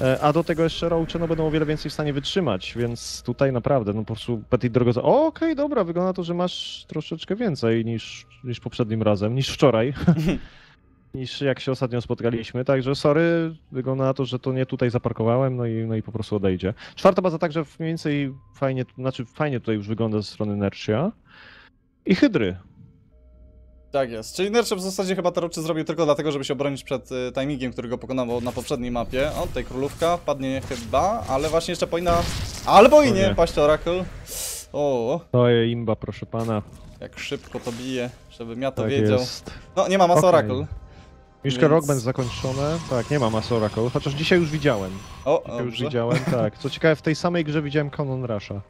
E, A do tego jeszcze Roache no, będą o wiele więcej w stanie wytrzymać, więc tutaj naprawdę, no po prostu Petit Drogo za... O, okej, dobra, wygląda na to, że masz troszeczkę więcej niż, niż poprzednim razem, niż wczoraj. [LAUGHS] niż jak się ostatnio spotkaliśmy, także sorry, wygląda na to, że to nie tutaj zaparkowałem, no i, no i po prostu odejdzie. Czwarta baza także mniej więcej fajnie, znaczy fajnie tutaj już wygląda ze strony Nercia. I Hydry. Tak jest, czyli Nerchep w zasadzie chyba te roczy zrobił tylko dlatego, żeby się obronić przed y, timingiem, który go pokonał na poprzedniej mapie. O, tutaj królówka, padnie chyba, ale właśnie jeszcze powinna... Albo i nie, nie. paść Oracle. O, To jest imba, proszę pana. jak szybko to bije, żebym ja to Tak wiedział. jest. No, nie ma Mass Okej. Oracle. Miszka Więc- Rock będzie zakończone. Tak, nie ma Mass Oracle, chociaż dzisiaj już widziałem. O, Dzisiaj już widziałem, tak. Co ciekawe, w tej samej grze widziałem Canon Rusha.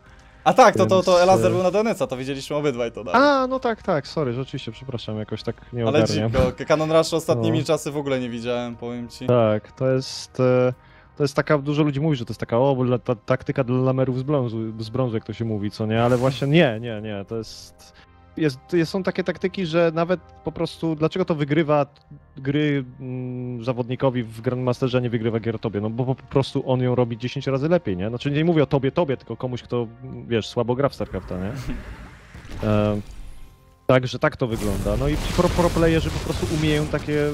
A tak, to, to, to Elazer e, był na Deneca, to widzieliśmy obydwaj to dalej. A, no tak, tak, sorry, rzeczywiście, przepraszam, jakoś tak nie Ale ogarniam. dziko, Canon Rush ostatnimi No. czasy w ogóle nie widziałem, powiem ci. Tak, to jest... e, To jest taka, dużo ludzi mówi, że to jest taka, o, bo ta taktyka dla lamerów z brązu, z brązu, jak to się mówi, co nie? Ale właśnie nie, nie, nie, to jest... Jest, są takie taktyki, że nawet po prostu, dlaczego to wygrywa gry mm, zawodnikowi w Grandmasterze, a nie wygrywa gier tobie? No bo po prostu on ją robi 10 razy lepiej, nie? Znaczy nie mówię o tobie, tobie, tylko komuś, kto, wiesz, słabo gra w StarCrafta, nie? [LAUGHS] E, Także tak to wygląda. No i pro, pro playerzy po prostu umieją takie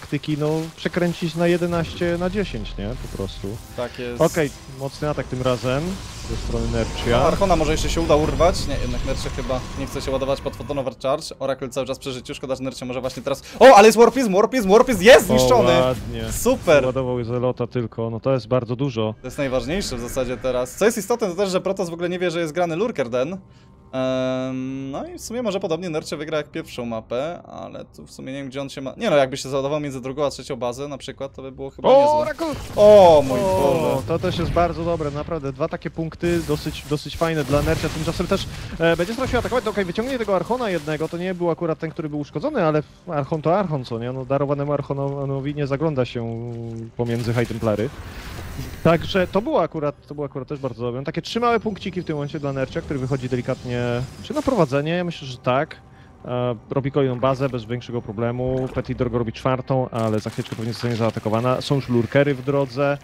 taktyki, no, przekręcić na 11 na 10, nie? Po prostu. Tak jest. Okej, mocny atak tym razem ze strony No, Nercia. Archona może jeszcze się uda urwać. Nie, jednak Nercie chyba nie chce się ładować pod Photon Overcharge. Oracle cały czas przy życiu, szkoda, że Nercie może właśnie teraz... O, ale jest Warpism, Warpism, Warpism jest zniszczony! O, ładnie. Super! Ładował Zelota tylko, no to jest bardzo dużo. To jest najważniejsze w zasadzie teraz. Co jest istotne, to też, że Protoss w ogóle nie wie, że jest grany Lurkerden. No i w sumie może podobnie Nercie wygra jak pierwszą mapę, ale tu w sumie nie wiem, gdzie on się ma... Nie no, jakby się załadował między drugą a trzecią bazę na przykład, to by było chyba O, niezłe. O mój O, Boże. to też jest bardzo dobre, naprawdę. Dwa takie punkty, dosyć, dosyć fajne dla Nercia. Tymczasem też e, będzie starał się atakować. No, Okej, wyciągnie tego Archona jednego, to nie był akurat ten, który był uszkodzony, ale Archon to Archon, co nie? No, darowanemu Archonowi nie zagląda się pomiędzy High Templary. Także to było akurat, to było akurat też bardzo dobre. Takie trzy małe punkciki w tym momencie dla Nercia, który wychodzi delikatnie, czy na prowadzenie, ja myślę, że tak. E, robi kolejną bazę bez większego problemu. Petit Drogo robi czwartą, ale za chwileczkę pewnie zostanie zaatakowana. Są już lurkery w drodze.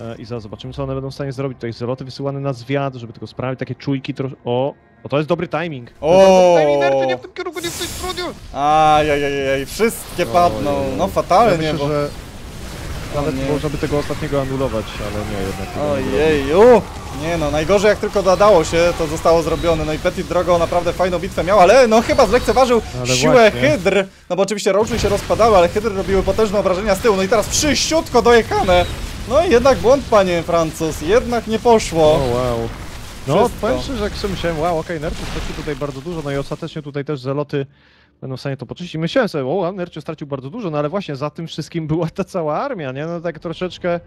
E, I zaraz zobaczymy, co one będą w stanie zrobić. Tutaj zeloty wysyłane na zwiat, żeby tylko sprawić takie czujki troszkę. O, o, to jest dobry timing. O! Nercio, nie w tym kierunku, nie w tej stronie. Ajajajaj, wszystkie padną. No Ja fatalnie, myślę, bo... że nawet nie. można by tego ostatniego anulować, ale nie jednak. Ojeju! Nie no, najgorzej jak tylko nadało się, to zostało zrobione. No i Petit Drogo naprawdę fajną bitwę miał, ale no chyba zlekceważył Ale siłę właśnie. Hydr. No bo oczywiście Roachy się rozpadały, ale Hydry robiły potężne obrażenia z tyłu. No i teraz wszyściutko dojechane. No i jednak błąd, panie Francuz, jednak nie poszło. wow. No, powiem szczerze, że jak sobie myślałem, wow, okej, okay, stracił tutaj bardzo dużo, no i ostatecznie tutaj też zeloty będą w stanie to poczyścić. Myślałem sobie, o, Nercio stracił bardzo dużo, no ale właśnie za tym wszystkim była ta cała armia, nie? No tak troszeczkę,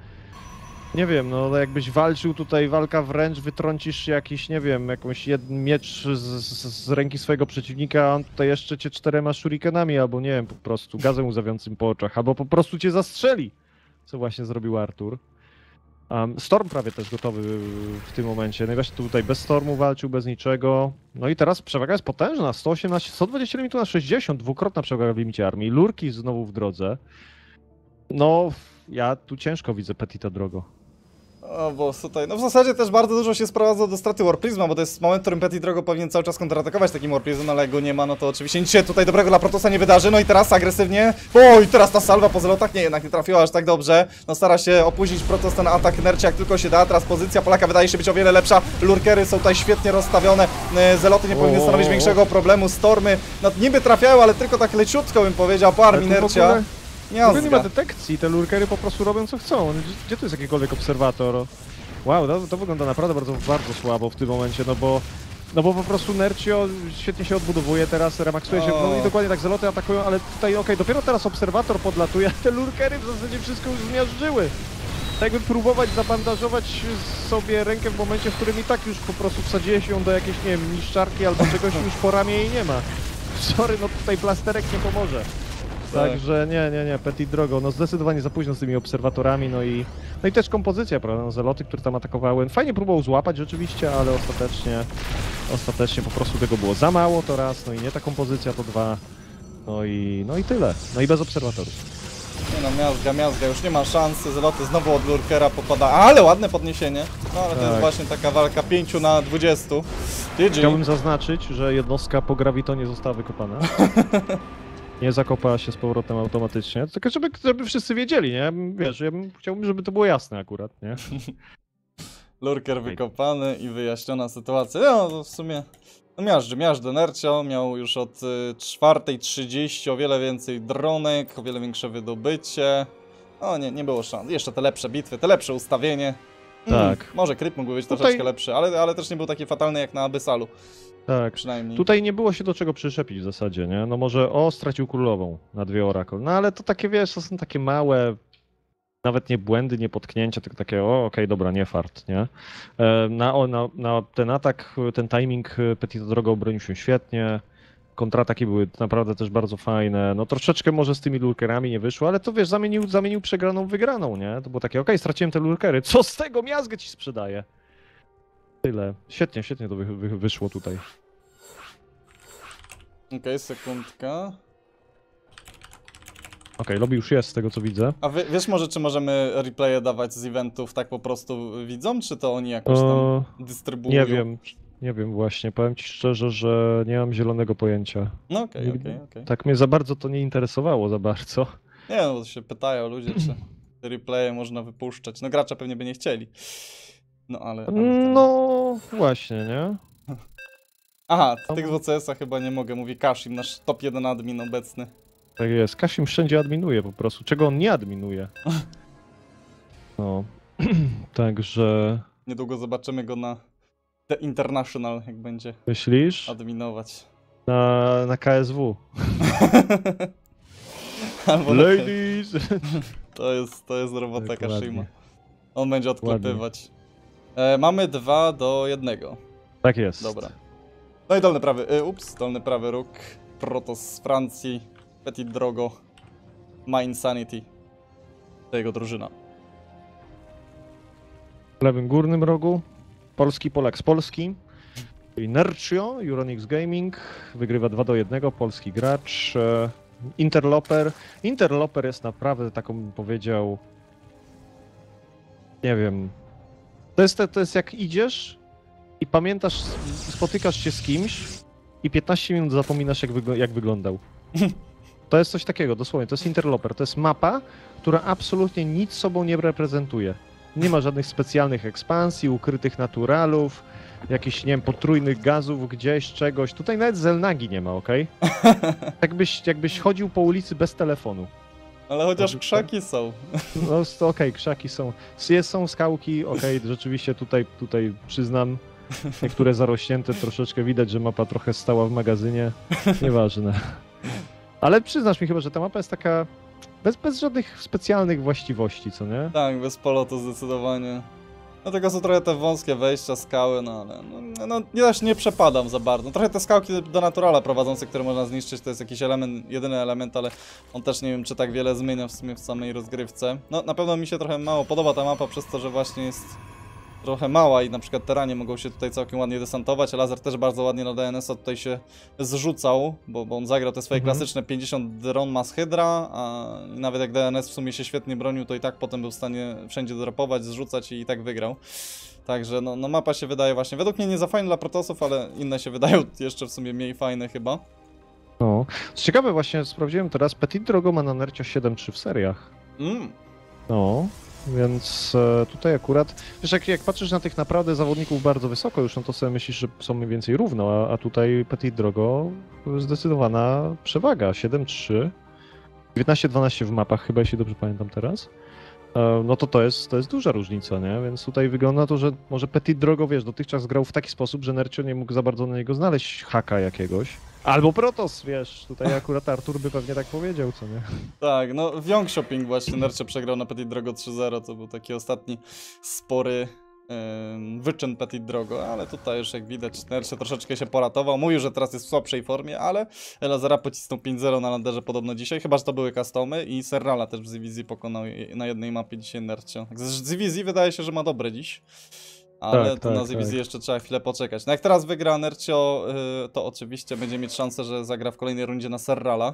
nie wiem, no jakbyś walczył tutaj, walka wręcz, wytrącisz jakiś, nie wiem, jakąś jed... miecz z, z, z ręki swojego przeciwnika, a on tutaj jeszcze cię czterema shurikenami, albo nie wiem, po prostu gazem łzawiącym po oczach, albo po prostu cię zastrzeli, co właśnie zrobił Artur. Um, Storm prawie też gotowy w tym momencie. Najważniejsze tutaj bez Stormu walczył, bez niczego. No i teraz przewaga jest potężna. 118, 120 limitów na 60, dwukrotna przewaga w limicie armii. Lurki znowu w drodze. No, ja tu ciężko widzę Petita drogo. O, bo tutaj, no w zasadzie też bardzo dużo się sprowadza do straty Warprisma, bo to jest moment, w którym Petit Drogo powinien cały czas kontratakować takim Warprismem, ale jak go nie ma, no to oczywiście nic się tutaj dobrego dla Protosa nie wydarzy, no i teraz agresywnie, o i teraz ta salwa po zelotach, nie, jednak nie trafiła aż tak dobrze, no stara się opóźnić Protos ten atak nercie jak tylko się da, teraz pozycja Polaka wydaje się być o wiele lepsza, lurkery są tutaj świetnie rozstawione, e, zeloty nie powinny stanowić większego problemu, stormy, no niby trafiają, ale tylko tak leciutko bym powiedział, po armii nercia, ogóle nie ma miazga. detekcji, te lurkery po prostu robią co chcą. Gdzie- tu jest jakikolwiek obserwator? Wow, to, to wygląda naprawdę bardzo, bardzo słabo w tym momencie, no bo no bo po prostu Nercio świetnie się odbudowuje teraz, remaksuje się, no i dokładnie tak zeloty atakują, ale tutaj okej, dopiero teraz obserwator podlatuje, a te lurkery w zasadzie wszystko już zmiażdżyły. Tak jakby próbować zabandażować sobie rękę w momencie, w którym i tak już po prostu wsadziłeś ją do jakiejś, nie wiem, niszczarki albo czegoś już po ramię jej nie ma. Sorry, no tutaj plasterek nie pomoże. Tak. Także nie, nie, nie, Petit drogo, no zdecydowanie za późno z tymi obserwatorami, no i no i też kompozycja, prawda, no, zeloty, które tam atakowały, fajnie próbował złapać rzeczywiście, ale ostatecznie, ostatecznie po prostu tego było za mało to raz, no i nie ta kompozycja to dwa, no i, no i tyle, no i bez obserwatorów. Nie no, miazga, miazga, już nie ma szansy, zeloty znowu od lurkera popada, ale ładne podniesienie. No ale to jest Tak. właśnie taka walka 5 na 20. GG. Chciałbym zaznaczyć, że jednostka po grawitonie została wykopana. [LAUGHS] Nie zakopała się z powrotem automatycznie, tylko żeby, żeby wszyscy wiedzieli, nie? Wiesz, ja bym, chciałbym, żeby to było jasne akurat, nie? [LAUGHS] Lurker wykopany i wyjaśniona sytuacja. No to w sumie, no miażdży, miażdży Nercio, miał już od y, 4.30 o wiele więcej dronek, o wiele większe wydobycie. O nie, nie było szans. Jeszcze te lepsze bitwy, te lepsze ustawienie. Tak. może kryp mógłby być Tutaj- troszeczkę lepszy, ale, ale też nie był taki fatalny jak na Abyssalu, Tak. przynajmniej. Tutaj nie było się do czego przyczepić w zasadzie, nie? No może o, stracił królową na dwie Oracle. No ale to takie, wiesz, to są takie małe, nawet nie błędy, nie potknięcia, tylko takie, o, okej, dobra, nie fart, nie? E, Na, na, na ten atak, ten timing e, Petit drogo obronił się świetnie. Kontrataki były naprawdę też bardzo fajne. No troszeczkę może z tymi lurkerami nie wyszło, ale to wiesz, zamienił, zamienił przegraną w wygraną, nie? To było takie, okej, straciłem te lurkery, co z tego miazgę ci sprzedaję? Tyle. Świetnie, świetnie to wy, wy, wyszło tutaj. Okej, sekundka. Okej, lobby już jest z tego co widzę. A wie, wiesz może, czy możemy replaye dawać z eventów tak po prostu widzom, czy to oni jakoś tam E, dystrybuują? nie wiem, nie wiem właśnie. Powiem ci szczerze, że nie mam zielonego pojęcia. No okej, Nie- okej, okej. Tak mnie za bardzo to nie interesowało, za bardzo. Nie no, bo się pytają ludzie, czy replaye można wypuszczać. No gracze pewnie by nie chcieli. No ale... ale ten- No właśnie, nie? Aha, tych z OCS-a chyba nie mogę, mówi Kashim, nasz top 1 admin obecny. Tak jest. Kashim wszędzie adminuje po prostu. Czego on nie adminuje? [LAUGHS] No. [CLEARS THROAT] Także Niedługo zobaczymy go na The International, jak będzie myślisz? adminować. Na, na KSW. [LAUGHS] Albo Ladies! [LAUGHS] To jest, to jest robota Dokładnie. Kashima. On będzie odklepywać. E, mamy 2 do 1. Tak jest. Dobra. No i dolny prawy, y, ups, dolny prawy róg. Protos z Francji. Petit Drogo. Ma Insanity. To jego drużyna. W lewym górnym rogu polski Polak z Polski. Czyli Nercio, Euronix Gaming. Wygrywa 2 do 1, polski gracz. e, Interloper. Interloper jest naprawdę taką, powiedział... Nie wiem. To jest, to jest jak idziesz i pamiętasz, spotykasz się z kimś i 15 minut zapominasz jak, wygl- jak wyglądał. [LAUGHS] To jest coś takiego, dosłownie. To jest interloper. To jest mapa, która absolutnie nic sobą nie reprezentuje. Nie ma żadnych specjalnych ekspansji, ukrytych naturalów, jakichś, nie wiem, potrójnych gazów gdzieś, czegoś. Tutaj nawet Zelnagi nie ma, okej? [LAUGHS] Jakbyś, jakbyś chodził po ulicy bez telefonu. Ale chociaż Dobrze, krzaki są. No to okej, krzaki są. Jest, są skałki, okej, [LAUGHS] rzeczywiście tutaj, tutaj przyznam, niektóre zarośnięte, troszeczkę widać, że mapa trochę stała w magazynie. Nieważne. Ale przyznasz mi chyba, że ta mapa jest taka bez, bez żadnych specjalnych właściwości, co nie? Tak, bez polotu zdecydowanie. No tylko są trochę te wąskie wejścia, skały, no ale no, no nie, też nie przepadam za bardzo. Trochę te skałki do naturala prowadzące, które można zniszczyć, to jest jakiś element, jedyny element, ale on też nie wiem, czy tak wiele zmienia w sumie w samej rozgrywce. No na pewno mi się trochę mało podoba ta mapa przez to, że właśnie jest trochę mała i na przykład teranie mogą się tutaj całkiem ładnie desantować, a laser też bardzo ładnie na DNS-a tutaj się zrzucał, bo, bo on zagrał te swoje Mhm. klasyczne 50 dron mass hydra, a nawet jak DNS w sumie się świetnie bronił, to i tak potem był w stanie wszędzie dropować, zrzucać i i tak wygrał. Także no, no mapa się wydaje właśnie, według mnie nie za fajna dla protosów, ale inne się [LAUGHS] wydają jeszcze w sumie mniej fajne chyba. No. Co ciekawe, właśnie sprawdziłem teraz, Petit Drogo ma na nercio 7-3 w seriach. Mm. No, więc e, tutaj akurat, wiesz, jak, jak patrzysz na tych naprawdę zawodników bardzo wysoko już, no to sobie myślisz, że są mniej więcej równo, a, a tutaj Petit Drogo zdecydowana przewaga, 7-3, 19-12 w mapach chyba, jeśli dobrze pamiętam teraz. E, No to to jest, to jest duża różnica, nie? Więc tutaj wygląda to, że może Petit Drogo, wiesz, dotychczas grał w taki sposób, że Nercio nie mógł za bardzo na niego znaleźć haka jakiegoś. Albo Protos, wiesz, tutaj akurat Artur by pewnie tak powiedział, co nie? Tak, no Young Shopping właśnie Nercze przegrał na Petit Drogo 3-0, to był taki ostatni spory ym, wyczyn Petit Drogo, ale tutaj już jak widać Nercze troszeczkę się poratował, mówił, że teraz jest w słabszej formie, ale Lazara pocisnął 5-0 na landerze podobno dzisiaj, chyba, że to były customy i Serrala też w Zivizji pokonał na jednej mapie dzisiaj Nercie. Tak, Z Zivizji wydaje się, że ma dobre dziś. Ale Tak, to na tak, Zivizji tak. jeszcze trzeba chwilę poczekać. No jak teraz wygra Nercio, y, to oczywiście będzie mieć szansę, że zagra w kolejnej rundzie na Serrala.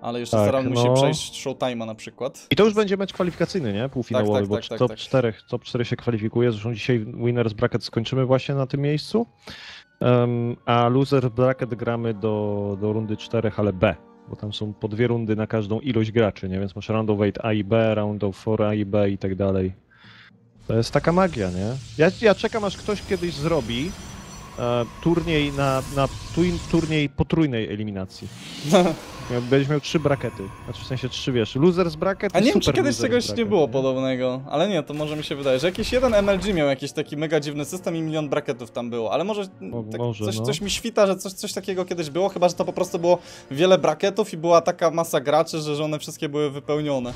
Ale jeszcze Tak, Serral musi no. przejść Showtime'a na przykład. I to już będzie mecz kwalifikacyjny, nie? Półfinałowy, Tak, tak, bo tak, tak, top, tak. 4, top 4 się kwalifikuje. Zresztą dzisiaj Winners Bracket skończymy właśnie na tym miejscu. Em, a Loser Bracket gramy do, do rundy 4, ale B. Bo tam są po dwie rundy na każdą ilość graczy, nie? Więc masz round of 8 A i B, round of 4 A i B i tak dalej. To jest taka magia, nie? Ja, ja czekam aż ktoś kiedyś zrobi e, turniej na, na tuin, turniej potrójnej eliminacji. Miał- Będziesz miał trzy brakety. Znaczy w sensie trzy wiesz. Losers bracket A nie wiem, czy kiedyś czegoś bracket, nie było podobnego. Ale nie, to może mi się wydaje, że jakiś jeden MLG miał jakiś taki mega dziwny system i milion bracketów tam było. Ale może, Mo- tak, może, coś, no. coś mi świta, że coś, coś takiego kiedyś było, chyba że to po prostu było wiele bracketów i była taka masa graczy, że, że one wszystkie były wypełnione.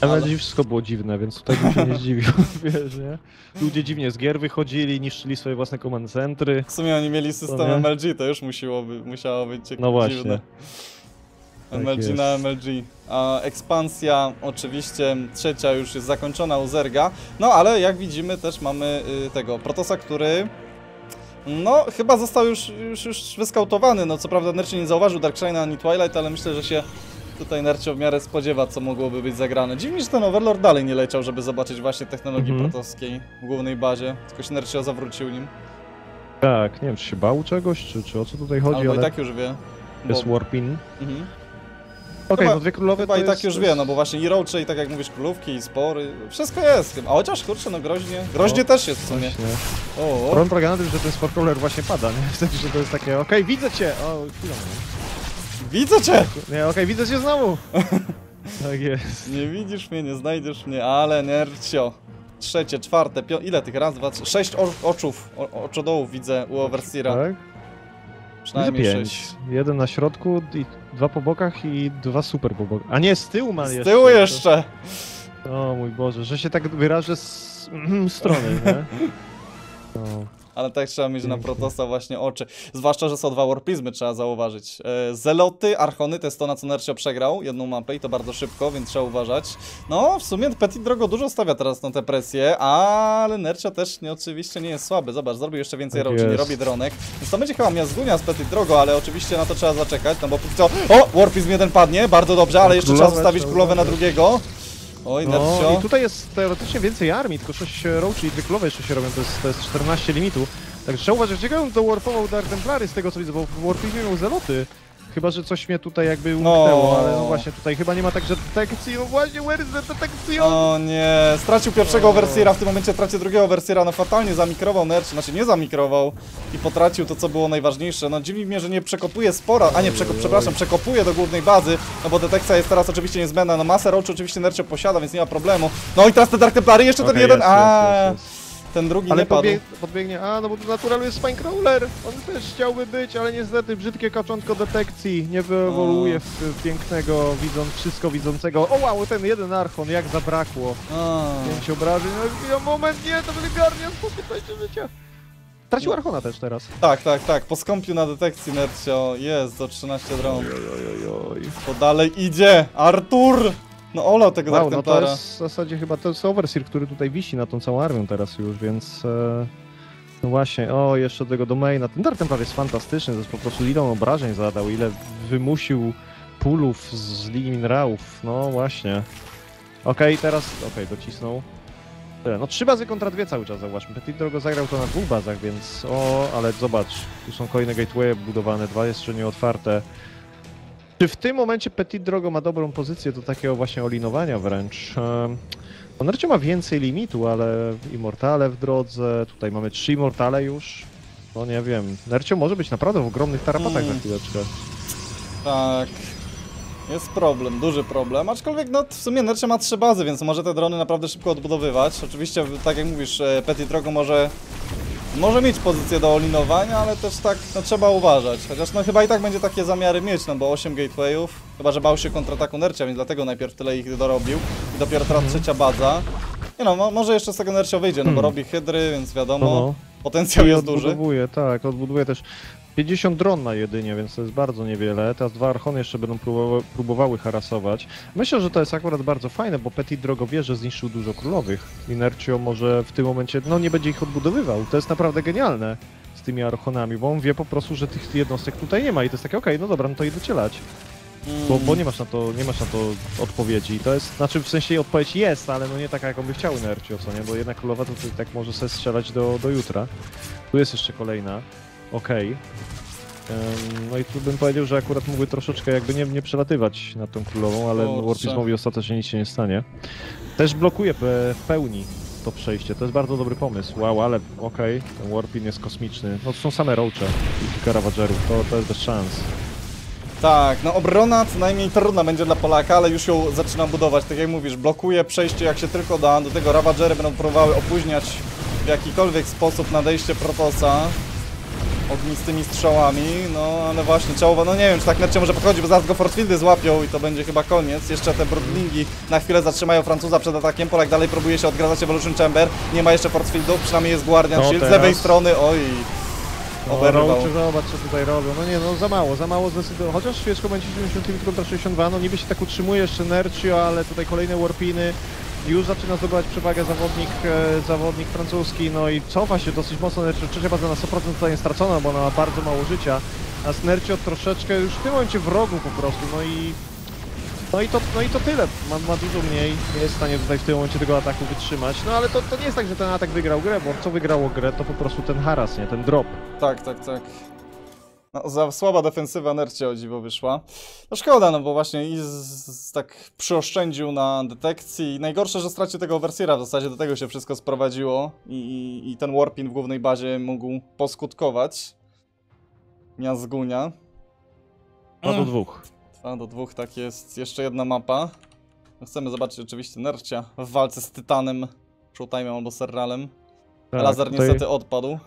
Ale wszystko było dziwne, więc tutaj bym się nie [LAUGHS] zdziwił, [LAUGHS] wiesz, nie? Ludzie dziwnie z gier wychodzili, niszczyli swoje własne command centry. W sumie oni mieli system nie? MLG, to już musiało, by, musiało być ciekawe. No właśnie. Dziwne. Tak MLG jest. na MLG. A ekspansja oczywiście trzecia już jest zakończona u Zerga. No ale jak widzimy też mamy y, tego Protosa, który no chyba został już, już, już wyskautowany. No co prawda Nercio nie zauważył Darkshine ani Twilight, ale myślę, że się tutaj Nercio w miarę spodziewa co mogłoby być zagrane. Dziwnie, że ten Overlord dalej nie leciał, żeby zobaczyć właśnie technologii Mhm. protowskiej w głównej bazie. Tylko się Nercio zawrócił nim. Tak, nie wiem, czy się bał czegoś, czy, czy o co tutaj chodzi, Albo ale i tak już wie. Bo, jest warpin. mhm. Okej, Chyba- no dwie królowe Chyba i tak jest, już wie, no bo właśnie i roache, i tak jak mówisz, królówki, i spory, wszystko jest chyba. A chociaż kurczę, no groźnie. Groźnie No, też jest w sumie. Problem polega na tym, że ten Sportcrawler właśnie pada, nie? [LAUGHS] W sensie, że to jest takie, okej, widzę cię! O, chwilę. Widzę cię! Nie, okej, widzę cię znowu! [LAUGHS] tak jest. Nie widzisz mnie, nie znajdziesz mnie, ale nercio. Trzecie, czwarte, pio... ile tych? Raz, dwa, trzy, sześć o oczów, o oczodołów widzę u Overseera. Tak? Przynajmniej Widzę sześć. pięć. Jeden na środku, i dwa po bokach i dwa super po bokach. A nie, z tyłu ma Z jeszcze. tyłu jeszcze! O mój Boże, że się tak wyrażę z [CLEARS THROAT] strony, nie? [LAUGHS] No. Ale tak trzeba mieć na Pięknie. Protosa właśnie oczy. Zwłaszcza, że są dwa warpizmy, trzeba zauważyć. E, Zeloty, Archony, to jest to, na co Nercio przegrał, jedną mapę i to bardzo szybko, więc trzeba uważać. No, w sumie Petit Drogo dużo stawia teraz na tę presję, ale Nercio też nie, oczywiście nie jest słaby. Zobacz, zrobił jeszcze więcej Tak roczy, nie jest. robi dronek. Więc to będzie chyba miazgunia z Petit Drogo, ale oczywiście na to trzeba zaczekać, no bo póki co... O! Warpizm jeden padnie, bardzo dobrze, ale jeszcze trzeba Królowe zostawić królowę na drugiego. Oj, no i tutaj jest teoretycznie więcej armii, tylko 6 roachi i dwie jeszcze się robią, to jest, to jest 14 limitu. Także trzeba uważać, że on to warpował Dark Templary z tego co widzę, bo w warpizmie miał zeloty. Chyba, że coś mnie tutaj jakby No. umknęło, ale no właśnie tutaj chyba nie ma także detekcji, no właśnie, where is the detection? O nie, stracił pierwszego overseera, w tym momencie traci drugiego overseera, no fatalnie zamikrował Nerch, znaczy nie zamikrował i potracił to, co było najważniejsze. No dziwi mnie, że nie przekopuje spora, a nie, przeko przepraszam, przekopuje do głównej bazy, no bo detekcja jest teraz oczywiście niezbędna, no masę roczy oczywiście Nercio posiada, więc nie ma problemu. No i teraz te Dark Templary, jeszcze ten Okej, jeden, jest, a jest, jest, jest. Ten drugi Ale nie padł. podbieg, podbiegnie, a no bo to natural jest Spinecrawler, on też chciałby być, ale niestety brzydkie kaczątko detekcji nie wyewoluuje w pięknego, widząc, wszystko widzącego. O wow, ten jeden Archon, jak zabrakło. Pięć obrażeń, no ja moment, nie, to byli Guardian, po 15 życia. Tracił No. Archona też teraz. tak, tak, tak. Po skąpiu na detekcji Nercio jest do 13 dron. To dalej idzie. Artur! No olał tego Wow, Dark no to jest w zasadzie chyba to jest Overseer, który tutaj wisi na tą całą armią teraz już, więc... E... No właśnie, o, jeszcze tego domaina. Ten Dark Templar jest fantastyczny, to jest po prostu ile on obrażeń zadał, ile wymusił pulów z linii minerałów, no właśnie. Okej, teraz, okej, docisnął. Tyle. No trzy bazy kontra dwie cały czas, zauważmy. Petit Drogo zagrał to na dwóch bazach, więc o, ale zobacz, tu są kolejne gateway budowane, dwa jeszcze nie otwarte. Czy w tym momencie Petit Drogo ma dobrą pozycję do takiego właśnie olinowania wręcz? No Nercio ma więcej limitu, ale Immortale w drodze, tutaj mamy trzy Immortale już. No nie wiem, Nercio może być naprawdę w ogromnych tarapatach Mm. za chwileczkę. Tak. Jest problem, duży problem. Aczkolwiek, no w sumie Nercia ma trzy bazy, więc może te drony naprawdę szybko odbudowywać. Oczywiście, tak jak mówisz, e, Petit Drogo może. Może mieć pozycję do olinowania, ale też tak, no trzeba uważać. Chociaż no chyba i tak będzie takie zamiary mieć, no bo 8 gatewayów. Chyba, że bał się kontrataku Nercia, więc dlatego najpierw tyle ich dorobił. I dopiero teraz trzecia baza. Nie no, mo może jeszcze z tego Nercio wyjdzie, no bo Hmm. robi hydry, więc wiadomo, no. potencjał I jest duży. odbudowuje, tak, odbudowuje też 50 dron ma jedynie, więc to jest bardzo niewiele. Teraz dwa Archony jeszcze będą próbowały, próbowały harasować. Myślę, że to jest akurat bardzo fajne, bo Petit Drogo zniszczył dużo królowych. Inercio może w tym momencie, no nie będzie ich odbudowywał. To jest naprawdę genialne z tymi Archonami, bo on wie po prostu, że tych jednostek tutaj nie ma i to jest takie, okej, no dobra, no to idę cielać. Bo, bo nie masz na to, nie masz na to odpowiedzi. To jest, znaczy w sensie odpowiedź jest, ale no nie taka jaką by chciał Nercio, co nie? Bo jedna królowa to tak może sobie strzelać do, do jutra. Tu jest jeszcze kolejna. Okej. Ym, No i tu bym powiedział, że akurat mógłby troszeczkę jakby nie, nie przelatywać nad tą królową, ale Kurczę. Warpismowi ostatecznie nic się nie stanie. Też blokuje w pełni to przejście. To jest bardzo dobry pomysł. Wow, ale okej, ten Warpin jest kosmiczny. No to są same roache i kilka Ravagerów. To, to jest bez szans. Tak, no obrona co najmniej trudna będzie dla Polaka, ale już ją zaczyna budować, tak jak mówisz, blokuje przejście jak się tylko da, do tego Ravagery będą próbowały opóźniać w jakikolwiek sposób nadejście Protosa ognistymi strzałami, no ale właśnie trzeba, no nie wiem, czy tak Nercie może podchodzi, bo zaraz go Fortfieldy złapią i to będzie chyba koniec, jeszcze te Broodlingi na chwilę zatrzymają Francuza przed atakiem, Polak dalej próbuje się odgradzać Evolution Chamber, nie ma jeszcze Fortfieldów, przynajmniej jest Guardian No Shield, z teraz. lewej strony, oj, No, Oberwał. Roache, zobacz co tutaj robią. No nie, no za mało, za mało zdecydowanie. Chociaż wiesz, momencie 70 kontra 62, no niby się tak utrzymuje jeszcze Nercio, ale tutaj kolejne warpiny. Już zaczyna zdobywać przewagę zawodnik, e, zawodnik francuski, no i cofa się dosyć mocno. Nercio trzecia baza na 100% zostanie stracona, bo ona ma bardzo mało życia. A z Nercio troszeczkę już w tym momencie w rogu po prostu, no i... No i to, no i to tyle. Ma, ma dużo mniej, nie jest w stanie tutaj w tym momencie tego ataku wytrzymać. No ale to, to nie jest tak, że ten atak wygrał grę, bo co wygrało grę, to po prostu ten haras, nie? Ten drop. Tak, tak, tak. No, za słaba defensywa Nercie o dziwo wyszła. No szkoda, no bo właśnie i z, z, tak przyoszczędził na detekcji. Najgorsze, że stracił tego overseera, w zasadzie do tego się wszystko sprowadziło i, i, i ten warpin w głównej bazie mógł poskutkować. Miazgunia. No do Mm. dwóch. Dwa do dwóch, tak jest. Jeszcze jedna mapa. No, chcemy zobaczyć oczywiście Nercia w walce z Tytanem, Showtime'em albo Serralem. Tak, Lazar tutaj- niestety odpadł.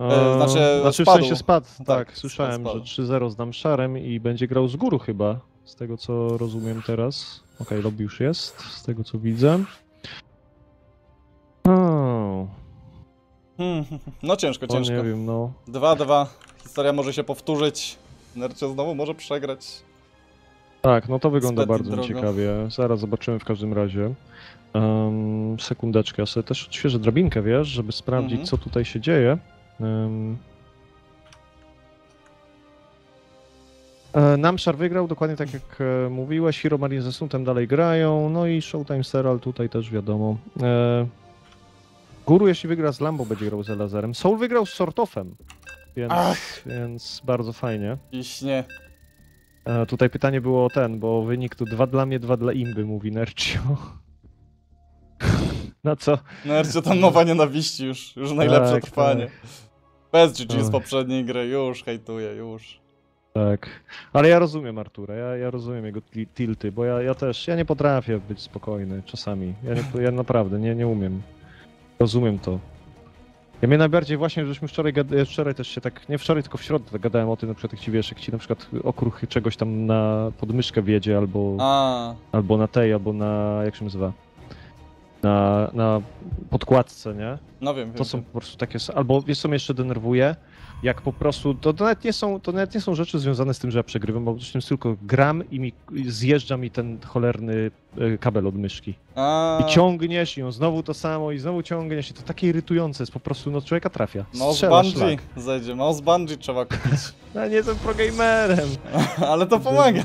E, znaczy, znaczy w spadł. sensie spadł, tak, Tak, słyszałem, spadł. że 3-0 z Damszarem i będzie grał z góry chyba, z tego co rozumiem teraz. Okej, lobby już jest, z tego co widzę. O, Hmm, [LAUGHS] no ciężko, o ciężko. nie wiem, no. 2-2. Historia może się powtórzyć. Nercio znowu może przegrać. Tak, no to wygląda bardzo drogo. ciekawie. Zaraz zobaczymy w każdym razie. Um, sekundeczkę, ja sobie też odświeżę drabinkę, wiesz, żeby sprawdzić, Mhm. co tutaj się dzieje. Um, e, Namszar wygrał, dokładnie tak jak e, mówiłeś. Hero Marine ze Suntem dalej grają, no i Showtime Seral tutaj też wiadomo. E, Guru, jeśli wygra z Lambo, będzie grał z Elazarem. Soul wygrał z Sortofem, więc, Ach. więc bardzo fajnie. Iśnie. E, tutaj pytanie było o ten, bo wynik tu dwa dla mnie, dwa dla imby, mówi Nercio. [LAUGHS] Na co? Nercio tam mowa nienawiści już. Już najlepsze Tak, trwanie. Bez GG z poprzedniej gry. Już hejtuje, już. Tak. Ale ja rozumiem Artura, ja, ja rozumiem jego ti- tilty, bo ja, ja też, ja nie potrafię być spokojny czasami. Ja, nie, ja naprawdę nie, nie umiem. Rozumiem to. Ja mnie najbardziej właśnie, żeśmy wczoraj, e, wczoraj też się tak, nie wczoraj, tylko w środę tak gadałem o tym, na przykład jak ci wiesz, jak ci na przykład okruch czegoś tam na podmyszkę wjedzie, albo, A, albo na tej, albo na, jak się nazywa, na, na podkładce, nie? no wiem, wiem. To są po prostu takie, albo wiesz co mnie jeszcze denerwuje? Jak po prostu, to, to, nawet nie są, to nawet nie są rzeczy związane z tym, że ja przegrywam, bo przecież tylko gram i mi, zjeżdża mi ten cholerny e, kabel od myszki. A, I ciągniesz i on znowu to samo i znowu ciągniesz i to takie irytujące jest, po prostu no człowieka trafia. Mouse bungee zejdzie, mouse bungee trzeba kupić. [LAUGHS] Ja nie jestem progamerem. [LAUGHS] Ale to pomaga.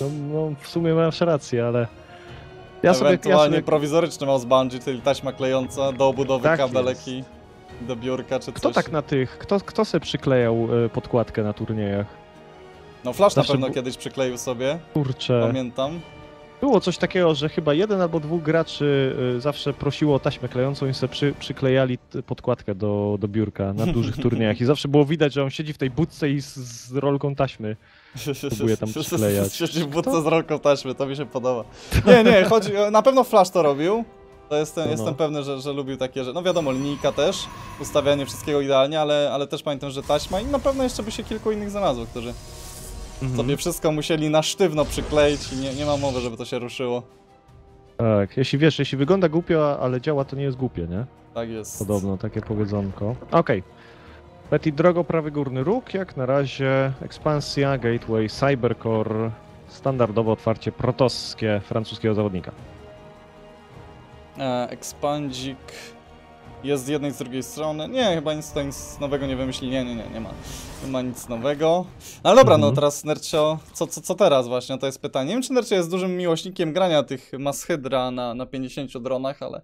No, no w sumie masz rację, ale ja sobie, ja Ewentualnie sobie prowizoryczny mouse bungee, czyli taśma klejąca do obudowy Tak kabelek jest. do biurka czy kto coś. tak na tych, kto, kto se przyklejał e, podkładkę na turniejach? No Flash Zawsze na pewno bu- kiedyś przykleił sobie, Kurczę. pamiętam. Było coś takiego, że chyba jeden albo dwóch graczy y, zawsze prosiło o taśmę klejącą i sobie przy, przyklejali podkładkę do, do biurka na dużych turniejach. I zawsze było widać, że on siedzi w tej budce i z, z rolką taśmy. Próbuję tam [LAUGHS] przyklejać. Siedzi w budce z rolką taśmy, to mi się podoba. [LAUGHS] Nie, nie, chodzi, na pewno Flash to robił. To jestem, No, no. jestem pewny, że, że lubił takie, że no wiadomo, linijka też, ustawianie wszystkiego idealnie, ale, ale też pamiętam, że taśma i na pewno jeszcze by się kilku innych znalazło, którzy Mhm. sobie wszystko musieli na sztywno przykleić i nie, nie ma mowy, żeby to się ruszyło. Tak, jeśli wiesz, jeśli wygląda głupio, ale działa, to nie jest głupie, nie? Tak jest. Podobno, takie powiedzonko. Okej. Petit Drogo, prawy górny róg, jak na razie ekspansja, gateway, cybercore, standardowe otwarcie protoskie francuskiego zawodnika. E, Expandzik jest z jednej, z drugiej strony. Nie, chyba nic tutaj nic nowego nie wymyślili. Nie, nie, nie, nie ma. Nie ma nic nowego. No ale dobra, no Mhm. teraz Nercio, co, co, co teraz właśnie? To jest pytanie. Nie wiem, czy Nercio jest dużym miłośnikiem grania tych Mass Hydra na, na 50 dronach, ale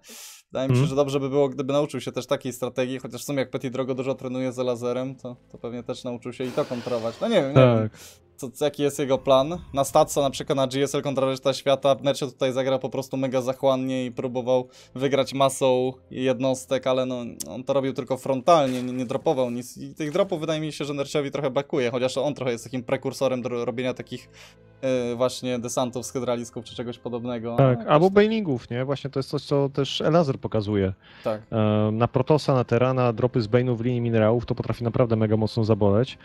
wydaje mi się, Mhm. że dobrze by było, gdyby nauczył się też takiej strategii, chociaż w sumie jak Petit Drogo dużo trenuje za lazerem, to, to pewnie też nauczył się i to kontrować. No nie wiem, nie wiem. Tak. Co, co, jaki jest jego plan? Na Statsa, na przykład na GSL kontra reszta świata, Nercio tutaj zagrał po prostu mega zachłannie i próbował wygrać masą jednostek, ale no, on to robił tylko frontalnie, nie, nie dropował nic. I tych dropów wydaje mi się, że Nerciowi trochę brakuje, chociaż on trochę jest takim prekursorem do robienia takich właśnie desantów z hydralisków czy czegoś podobnego. Tak, No, albo jakoś bainingów, nie? Właśnie to jest coś, co też Elazer pokazuje. Tak. E, Na Protosa, na Terana, dropy z Bane'ów w linii minerałów to potrafi naprawdę mega mocno zaboleć.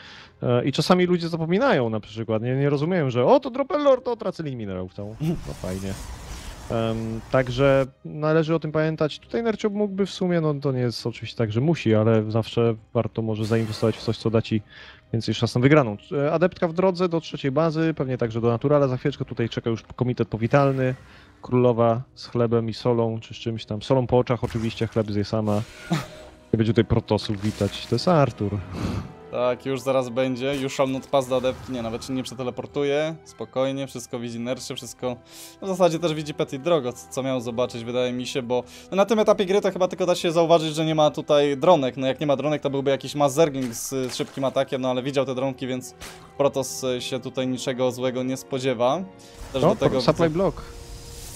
E, I czasami ludzie zapominają na przykład, nie, nie rozumieją, że o, to Dropellor, to tracę linii minerałów. To, no fajnie. Em, także należy o tym pamiętać. Tutaj Nercio mógłby w sumie, no to nie jest oczywiście tak, że musi, ale zawsze warto może zainwestować w coś, co da ci więcej szans na wygraną. E, Adeptka w drodze do trzeciej bazy, pewnie także do Naturala za chwileczkę. Tutaj czeka już komitet powitalny. Królowa z chlebem i solą, czy z czymś tam. Solą po oczach oczywiście, chleb zje sama. Nie będzie tutaj protosów witać. To jest Artur. Tak, już zaraz będzie. You shall not pass do adeptki. Nie, nawet się nie przeteleportuje. Spokojnie, wszystko widzi Nercie, wszystko... No w zasadzie też widzi Petit Drogo, co, miał zobaczyć, wydaje mi się, bo no na tym etapie gry to chyba tylko da się zauważyć, że nie ma tutaj dronek. No jak nie ma dronek, to byłby jakiś mass zergling z, z szybkim atakiem, no ale widział te dronki, więc Protos się tutaj niczego złego nie spodziewa. Też No, do tego supply widzę- block.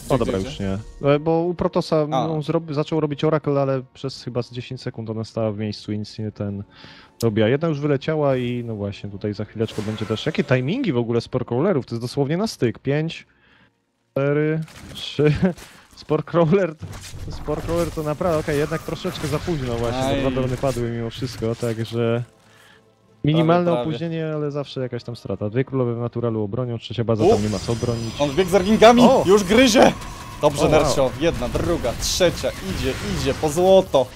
Gdzie, O dobra, gdzie, już nie. E, Bo u Protosa zrobi, zaczął robić Oracle, ale przez chyba z 10 sekund ona stała w miejscu i nic nie ten robiła. Jedna już wyleciała i no właśnie, tutaj za chwileczkę będzie też... Jakie timingi w ogóle Sporcrawlerów? To jest dosłownie na styk. 5, 4, 3... Sporcrawler, Sporcrawler to naprawdę, okej, jednak troszeczkę za późno właśnie, Aj. bo dwa drony padły mimo wszystko, także... Minimalne prawie. opóźnienie, ale zawsze jakaś tam strata. Dwie królowe w naturalu obronią, trzecia baza U! tam nie ma co bronić. On wbiegł z zergingami! O! Już gryzie! Dobrze, O, wow. Nercio. Jedna, druga, trzecia. Idzie, idzie po złoto.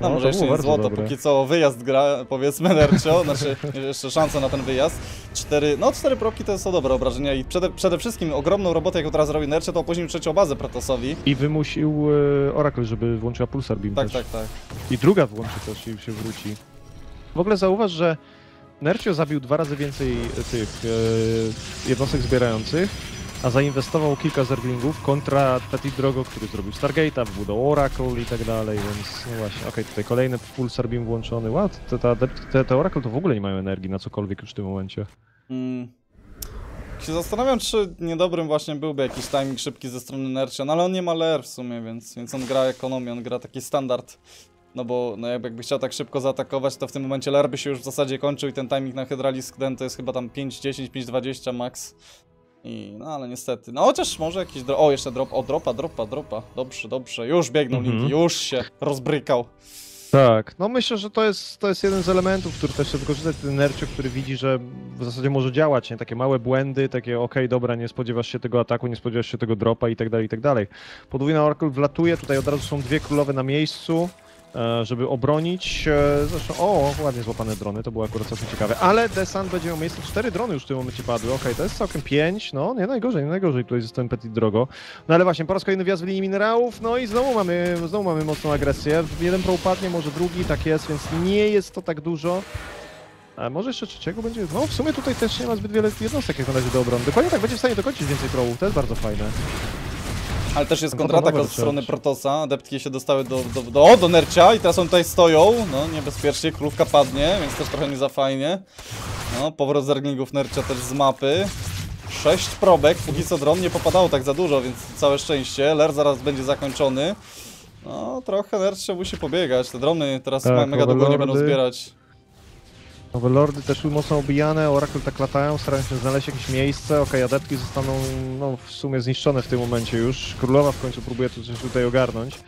No, No, może jeszcze bardzo złoto, dobre. póki co wyjazd gra, powiedzmy Nercio, [LAUGHS] znaczy jeszcze szansa na ten wyjazd. Cztery, no cztery propki to są dobre obrażenia i przede, przede wszystkim ogromną robotę, jaką teraz robi Nercio, to opóźnił trzecią bazę Protosowi. I wymusił e, Oracle, żeby włączyła Pulsar Beam Tak, też. tak, tak. I druga włączy też i się wróci. W ogóle zauważ, że Nercio zabił dwa razy więcej tych e, jednostek zbierających, a zainwestował kilka zerglingów kontra Petit Drogo, który zrobił Stargate'a, wbudował Oracle i tak dalej, więc no właśnie, okej, tutaj kolejny Pulsar Beam włączony. Wow, te, te, te, Oracle to w ogóle nie mają energii na cokolwiek już w tym momencie. Mm. Się zastanawiam, czy niedobrym właśnie byłby jakiś timing szybki ze strony Nercia, no ale on nie ma LR w sumie, więc, więc on gra ekonomię, on gra taki standard. No bo no jakby, chciał tak szybko zaatakować, to w tym momencie LR by się już w zasadzie kończył i ten timing na Hydralisk Den to jest chyba tam 5.10, 5.20 max. I, no ale niestety, no chociaż może jakiś drop, o jeszcze drop, o dropa, dropa, dropa, dobrze, dobrze, już biegną Mhm. linki, już się rozbrykał. Tak, no myślę, że to jest, to jest jeden z elementów, który też chce wykorzystać ten Nercio, który widzi, że w zasadzie może działać, nie? Takie małe błędy, takie okej, dobra, nie spodziewasz się tego ataku, nie spodziewasz się tego dropa i tak dalej, i tak dalej. Podwójna Oracle wlatuje, tutaj od razu są dwie królowe na miejscu, żeby obronić, e, zresztą, o, ładnie złapane drony, to było akurat całkiem ciekawe, ale Desant będzie miał miejsce, cztery drony już w tym momencie padły, okej, to jest całkiem pięć, no, nie najgorzej, nie najgorzej tutaj z tym Petit Drogo. No ale właśnie, po raz kolejny wjazd w linii minerałów, no i znowu mamy, znowu mamy mocną agresję. Jeden pro upadnie, może drugi, tak jest, więc nie jest to tak dużo. A może jeszcze trzeciego będzie? No w sumie tutaj też nie ma zbyt wiele jednostek jak na razie do obrony. Dokładnie tak, będzie w stanie dokończyć więcej prołów, to jest bardzo fajne. Ale też jest No kontratak od strony. Protosa, adeptki się dostały do, do, do, o, do Nercia i teraz oni tutaj stoją, no niebezpiecznie, królówka padnie, więc też trochę nie za fajnie. No, powrót zerglingów Nercia też z mapy. Sześć probek, póki co dron nie popadało tak za dużo, więc całe szczęście. Ler zaraz będzie zakończony. No, trochę Nercia musi pobiegać, te drony teraz Tak, mega długo nie będą zbierać. Nowe lordy też mocno obijane, Oracle tak latają, starają się znaleźć jakieś miejsce. Okej, adeptki zostaną no, w sumie zniszczone w tym momencie już. Królowa w końcu próbuje tu coś tutaj ogarnąć.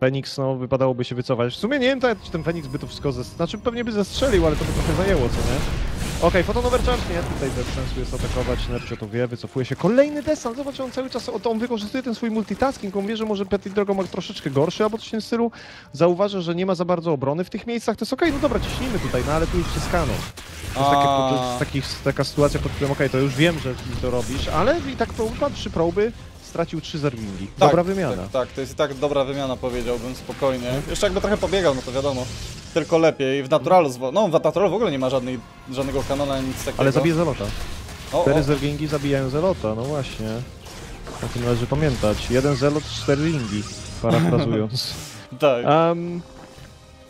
Feniks, no, wypadałoby się wycofać. W sumie nie wiem, tak, czy ten Feniks by to wszystko zes... Znaczy, pewnie by zestrzelił, ale to by trochę zajęło, co nie? Okej, okay, Overcharge nie, tutaj bez sensu jest atakować, Nercio to wie, wycofuje się. Kolejny desant, zobacz, on cały czas, on wykorzystuje ten swój multitasking, on wie, że może Petit Drogo ma troszeczkę gorszy, albo coś w tym stylu. Zauważa, że nie ma za bardzo obrony w tych miejscach, to jest okej, no dobra, ciśnijmy tutaj, no ale tu już się skaną. To jest, takie, to jest taki, taka sytuacja, pod którą okej, to już wiem, że to robisz, ale i tak to upadł trzy proby, stracił trzy zerwingi. Dobra wymiana. Tak, tak, to jest i tak dobra wymiana, powiedziałbym, spokojnie. Jeszcze jakby trochę pobiegał, no to wiadomo. Tylko lepiej. W Naturalu, no w Naturalu w ogóle nie ma żadnej, żadnego kanona, nic takiego. Ale zabije Zelota. o, Cztery o, zabijają Zelota, no właśnie. O tym należy pamiętać. Jeden Zelot, cztery ringi, parafrazując. [LAUGHS] tak. Um,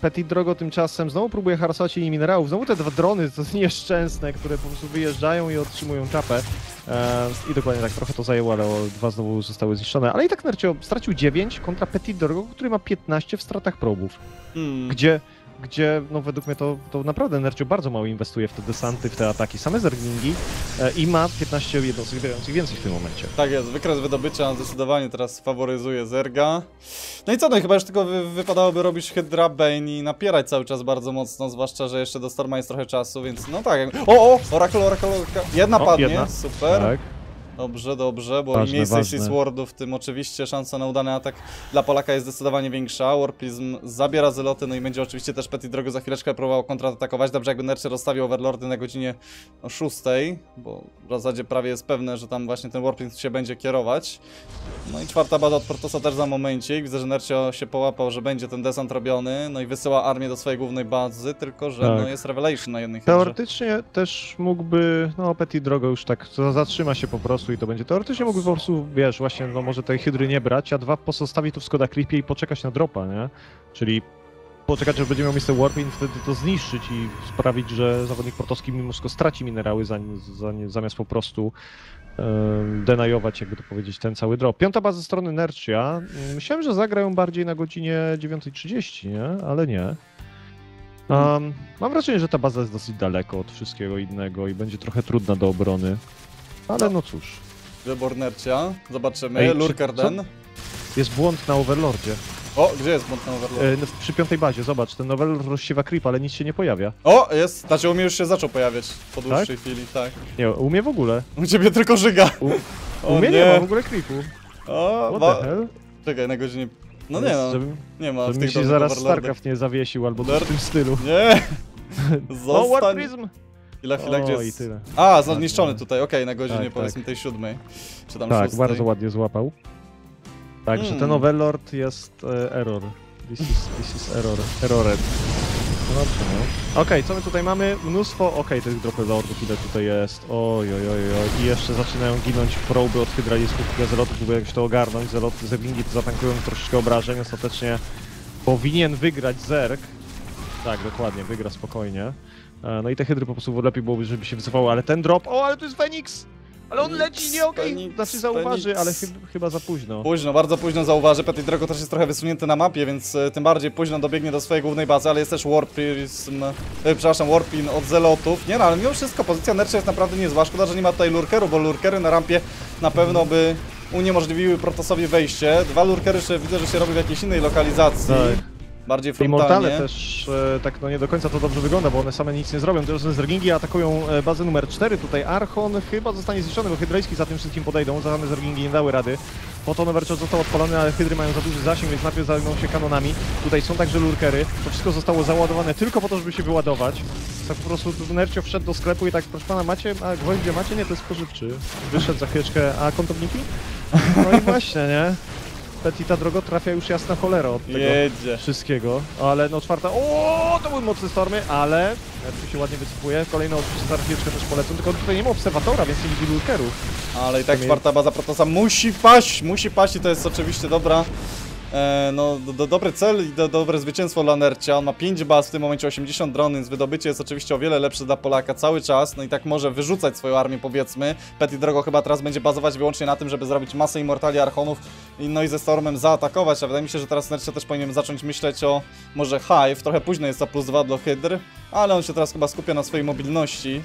Petit Drogo tymczasem znowu próbuje harasować linii minerałów. Znowu te dwa drony, to [LAUGHS] nieszczęsne, które po prostu wyjeżdżają i otrzymują czapę. E, I dokładnie tak, trochę to zajęło, ale o, dwa znowu zostały zniszczone. Ale i tak Nercio stracił 9 kontra Petit Drogo, który ma 15 w stratach probów. Hmm. Gdzie, gdzie no według mnie to, to naprawdę Nercio bardzo mało inwestuje w te desanty, w te ataki, same zerglingi e, i ma 15 jednostek zbierających więcej w tym momencie. Tak jest, wykres wydobycia zdecydowanie teraz faworyzuje Zerga. No i co, no i chyba już tylko wy, wypadałoby robić Hydra Bane i napierać cały czas bardzo mocno, zwłaszcza, że jeszcze do Storma jest trochę czasu, więc no tak. O, o, Oracle, Oracle, Oracle. Jedna O, padnie, jedna. super. Tak. Dobrze, dobrze, bo Ważne, im miejsce ważne. Six Wardów, tym oczywiście szansa na udany atak dla Polaka jest zdecydowanie większa. Warpizm zabiera zeloty, no i będzie oczywiście też Petit Drogo za chwileczkę próbował kontratakować. Dobrze, jakby Nercher rozstawił Overlordy na godzinie o 6, bo w zasadzie prawie jest pewne, że tam właśnie ten Warpizm się będzie kierować. No i czwarta baza od Protosa też za momencik. Widzę, że Nercio się połapał, że będzie ten desant robiony, no i wysyła armię do swojej głównej bazy, tylko że Tak. no jest Revelation na jednej. Teoretycznie też mógłby, no Petit Drogo już tak zatrzyma się po prostu i to będzie. Teoretycznie mógłby po prostu, wiesz, właśnie, no może tej hydry nie brać, a dwa pozostawić tu w Skoda Clipie i poczekać na dropa, nie? Czyli poczekać, aż będzie miał miejsce Warping, wtedy to zniszczyć i sprawić, że zawodnik portowski mimo wszystko straci minerały zamiast po prostu denajować, jakby to powiedzieć, ten cały drop. Piąta baza strony Nercia. Myślałem, że zagrają bardziej na godzinie 9.30, nie? Ale nie. Um, mam wrażenie, że ta baza jest dosyć daleko od wszystkiego innego i będzie trochę trudna do obrony. Ale no cóż, Wybór Nercia, zobaczymy. Ej, Lurkarden. jest błąd na Overlordzie. O, gdzie jest błąd na Overlord? E, no, przy piątej bazie, zobacz, ten Overlord rozsiewa creep, ale nic się nie pojawia. O, jest. Znaczy u mnie już się zaczął pojawiać po dłuższej chwili, tak. Nie, umie w ogóle. U ciebie tylko żyga. U, [LAUGHS] O umie nie. nie. ma w ogóle creepu. O, What ma... the hell? Czekaj, na godzinie... No nie no, nie ma w żeby tych się zaraz. StarCraft nie zawiesił albo Lord- w tym stylu. Nie! O, [LAUGHS] War Zostań! Prism! Chwila, chwila, gdzie i jest... tyle. A, Tak, zniszczony no. tutaj, okej, na godzinie Tak, powiedzmy tak. tej siódmej. Czy tam Tak, szóstej. bardzo ładnie złapał. Także Hmm. ten Overlord jest e, error. This is, this is error. Errored. No dobrze, no. Okej, co my tutaj mamy? Mnóstwo, okej, tych dropy lordów, ile tutaj jest. Oj, oj, oj, oj. I jeszcze zaczynają ginąć proby od hydralisków, zelotów, próbują jakoś to ogarnąć. Zeloty, zewingi to zatankują troszeczkę obrażeń. Ostatecznie powinien wygrać Zerg. Tak, dokładnie, wygra spokojnie. E, No i te hydry po prostu lepiej byłoby, żeby się wycofały, ale ten drop... O, ale tu jest Fenix! Ale on leci, nie okej. Feniks, Znaczy zauważy, Feniks. ale chy- chyba za późno. Późno, bardzo późno zauważy. Petit Drago też jest trochę wysunięty na mapie, więc e, tym bardziej późno dobiegnie do swojej głównej bazy, ale jest też Warp Prism, e, przepraszam, Warpin od Zelotów. Nie no, ale mimo wszystko pozycja Nercia jest naprawdę niezła. Szkoda, że nie ma tutaj lurkeru, bo lurkery na rampie na pewno by uniemożliwiły Protosowi wejście. Dwa lurkery jeszcze widzę, że się robi w jakiejś innej lokalizacji. Tak. Bardziej frontalnie. też e, tak no nie do końca to dobrze wygląda, bo one same nic nie zrobią. Tymczasem Zergingi atakują e, bazę numer 4. Tutaj Archon chyba zostanie zniszczony, bo Hydrajski za tym wszystkim podejdą. Same Zergingi nie dały rady. Poton Overcharge został odpalony, ale Hydry mają za duży zasięg, więc najpierw zajmą się kanonami. Tutaj są także lurkery. To wszystko zostało załadowane tylko po to, żeby się wyładować. Tak po prostu Nercio wszedł do sklepu i tak, proszę pana, macie, a gwoździe macie? Nie, to jest spożywczy. Wyszedł za chwileczkę, a kątowniki? No i właśnie, nie? Petita drogo trafia już jasna cholera od tego Jedzie. wszystkiego, ale no czwarta, o, to były mocne stormy, ale tu się ładnie oczywiście za chwileczkę też polecą, tylko tutaj nie ma obserwatora, więc nie widzi lurkerów. Ale i tak czwarta baza Protosa musi paść, musi paść i to jest oczywiście dobra, e, no do, do, dobry cel i do, dobre zwycięstwo dla Nercia. On ma 5 baz, w tym momencie 80 dron, więc wydobycie jest oczywiście o wiele lepsze dla Polaka cały czas, no i tak może wyrzucać swoją armię powiedzmy. Petit Drogo chyba teraz będzie bazować wyłącznie na tym, żeby zrobić masę Immortali Archonów i no i ze Stormem zaatakować, a wydaje mi się, że teraz Nercia też powinien zacząć myśleć o może Hive, trochę późno jest to plus 2 do Hydr, ale on się teraz chyba skupia na swojej mobilności.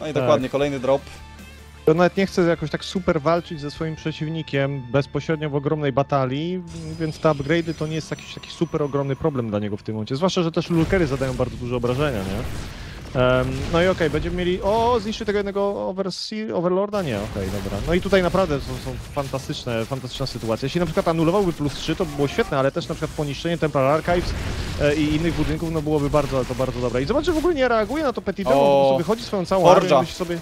No i Tak. dokładnie, kolejny drop. To nawet nie chce jakoś tak super walczyć ze swoim przeciwnikiem bezpośrednio w ogromnej batalii, więc te upgrade'y to nie jest jakiś taki super ogromny problem dla niego w tym momencie, zwłaszcza, że też lurkery zadają bardzo duże obrażenia, nie? Em, no i okej, będziemy mieli... O, zniszczy tego jednego overseer, Overlorda? Nie, okej, dobra. No i tutaj naprawdę są, są fantastyczne, fantastyczna sytuacja. Jeśli na przykład anulowałby plus 3, to by było świetne, ale też na przykład poniszczenie Templar Archives e, i innych budynków, no byłoby bardzo, ale to bardzo dobre. I zobacz, że w ogóle nie reaguje na to Petit Dog, O, bo sobie chodzi swoją całą Forge'a. armię, myśli sobie...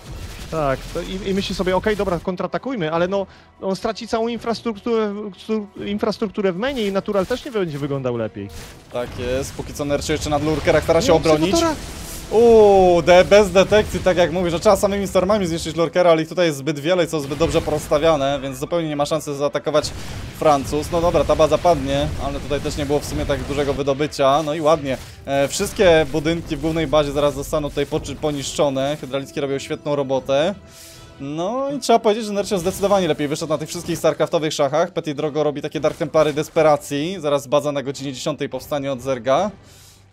Tak, i, i myśli sobie, okej, dobra, kontratakujmy, ale no, on straci całą infrastrukturę, stru- infrastrukturę w menu i Natural też nie będzie wyglądał lepiej. Tak jest, póki co Nerczy jeszcze nad lurkera stara się obronić. Uuu, de, bez detekcji, tak jak mówisz, że trzeba samymi stormami zniszczyć lurkera, ale ich tutaj jest zbyt wiele i są zbyt dobrze porozstawiane, więc zupełnie nie ma szansy zaatakować Francuz. No dobra, ta baza padnie, ale tutaj też nie było w sumie tak dużego wydobycia. No i ładnie. E, wszystkie budynki w głównej bazie zaraz zostaną tutaj poniszczone. Hydraulicki robią świetną robotę. No i trzeba powiedzieć, że Nercio zdecydowanie lepiej wyszedł na tych wszystkich StarCraftowych szachach. Petit Drogo robi takie Dark Templary desperacji. Zaraz baza na godzinie 10 powstanie od Zerga.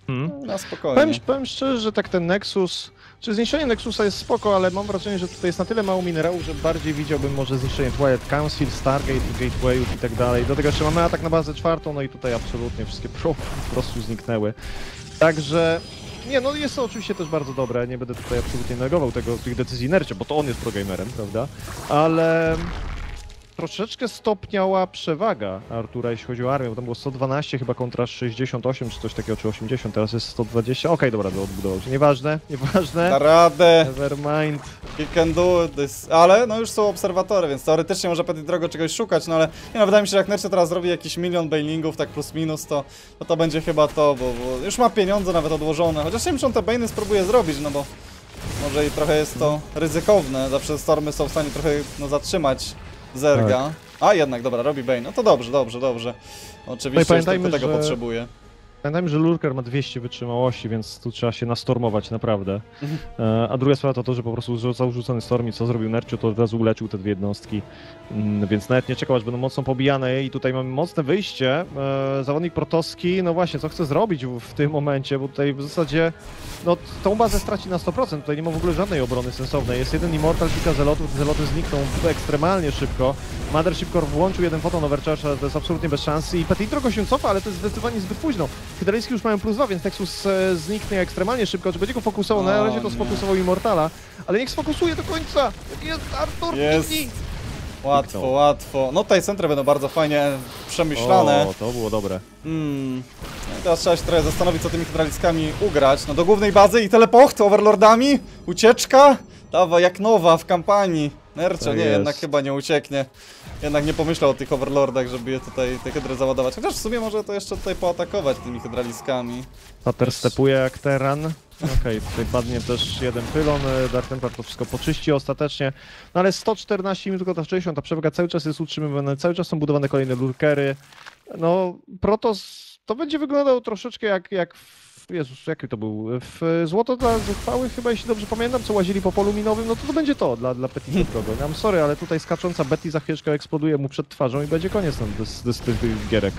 Hmm. Na spokojnie. Powiem, powiem szczerze, że tak ten Nexus, czy zniszczenie Nexusa jest spoko, ale mam wrażenie, że tutaj jest na tyle mało minerałów, że bardziej widziałbym może zniszczenie Twilight Council, Stargate, Gatewayów i tak dalej. Do tego jeszcze mamy atak na bazę czwartą, no i tutaj absolutnie wszystkie [LAUGHS] pro po prostu zniknęły. Także, nie no jest to oczywiście też bardzo dobre, nie będę tutaj absolutnie negował tego, tych decyzji Nercia, bo to on jest progamerem, prawda? Ale troszeczkę stopniała przewaga Artura, jeśli chodzi o armię, bo tam było 112 chyba kontra 68 czy coś takiego, czy 80, teraz jest 120. Okej, dobra, do odbudował się. Nieważne, [LAUGHS] nieważne. Da radę, Nevermind. he can do this. Ale no już są obserwatory, więc teoretycznie może Petit Drogo czegoś szukać, no ale nie no, wydaje mi się, że jak Nercio teraz zrobi jakiś milion bailingów, tak plus minus, to, to to będzie chyba to, bo, bo już ma pieniądze nawet odłożone. Chociaż nie wiem, czy on te bainy spróbuje zrobić, no bo może i trochę jest to ryzykowne. Zawsze stormy są w stanie trochę no, zatrzymać Zerga. A jednak, dobra, robi Bane. No to dobrze, dobrze, dobrze. Oczywiście pamiętajmy, tylko tego że- potrzebuje. Pamiętajmy, że Lurker ma 200 wytrzymałości, więc tu trzeba się nastormować naprawdę. [LAUGHS] E, a druga sprawa to to, że po prostu został rzucony storm i co zrobił Nercio, to od razu uleczył te dwie jednostki. Mm, więc nawet nie czekał, aż będą mocno pobijane i tutaj mamy mocne wyjście. E, zawodnik Protowski, no właśnie, co chce zrobić w, tym momencie, bo tutaj w zasadzie no tą bazę straci na 100%, tutaj nie ma w ogóle żadnej obrony sensownej. Jest jeden Immortal, kilka Zelotów, Zeloty znikną ekstremalnie szybko. Mothership Core włączył jeden foton overcharge, ale to jest absolutnie bez szansy i Petit trochę się cofa, ale to jest zdecydowanie zbyt późno. Hydralicki już mają plus 2, więc Nexus e, zniknie ekstremalnie szybko. Czy będzie go fokusował? Na O, razie to sfokusował Immortala, ale niech sfokusuje do końca! Jak jest Artur, Jest. Łatwo, łatwo. No tutaj centry będą bardzo fajnie przemyślane. O, to było dobre. Hmm. No i teraz trzeba się trochę zastanowić, co tymi hydraulickami ugrać. No do głównej bazy i teleport overlordami? Ucieczka? Dawa, jak nowa w kampanii. Nercio, Tak nie, jest. jednak chyba nie ucieknie. Jednak nie pomyślał o tych overlordach, żeby je tutaj, te hydry załadować. Chociaż w sumie może to jeszcze tutaj poatakować tymi hydraulickami. Pater stepuje jak teran. Okej, tutaj padnie też jeden pylon, e, Dark Templar to wszystko poczyści ostatecznie. No ale 114 minut tylko ta 60, ta przewaga cały czas jest utrzymywana, cały czas są budowane kolejne lurkery. No, Protos to będzie wyglądał troszeczkę jak, jak w Jezus, jaki to był? W Złoto dla zuchwałych chyba, jeśli dobrze pamiętam, co łazili po polu minowym, no to to będzie to dla, dla Petit [LAUGHS] Drogo. I'm sorry, ale tutaj skacząca Betty za chwileczkę eksploduje mu przed twarzą i będzie koniec tam z, z, z tych gierek.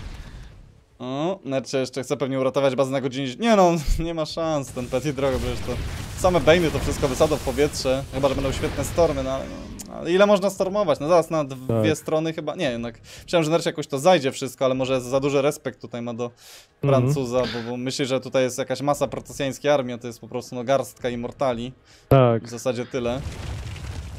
O, Nercie jeszcze chce pewnie uratować bazę na godzinie. Nie no, [LAUGHS] nie ma szans, ten Petit Drogo, przecież to same Bane'y to wszystko wysadzą w powietrze. Chyba, że będą świetne stormy, no ale, no, ale ile można stormować? No zaraz na dwie Tak. strony chyba, nie jednak. Myślałem, że Nercie jakoś to zajdzie wszystko, ale może za duży respekt tutaj ma do Mhm. Francuza, bo, bo myśli, że tutaj jest jakaś masa protosjańskiej armii, a to jest po prostu no garstka immortali. Tak. W zasadzie tyle.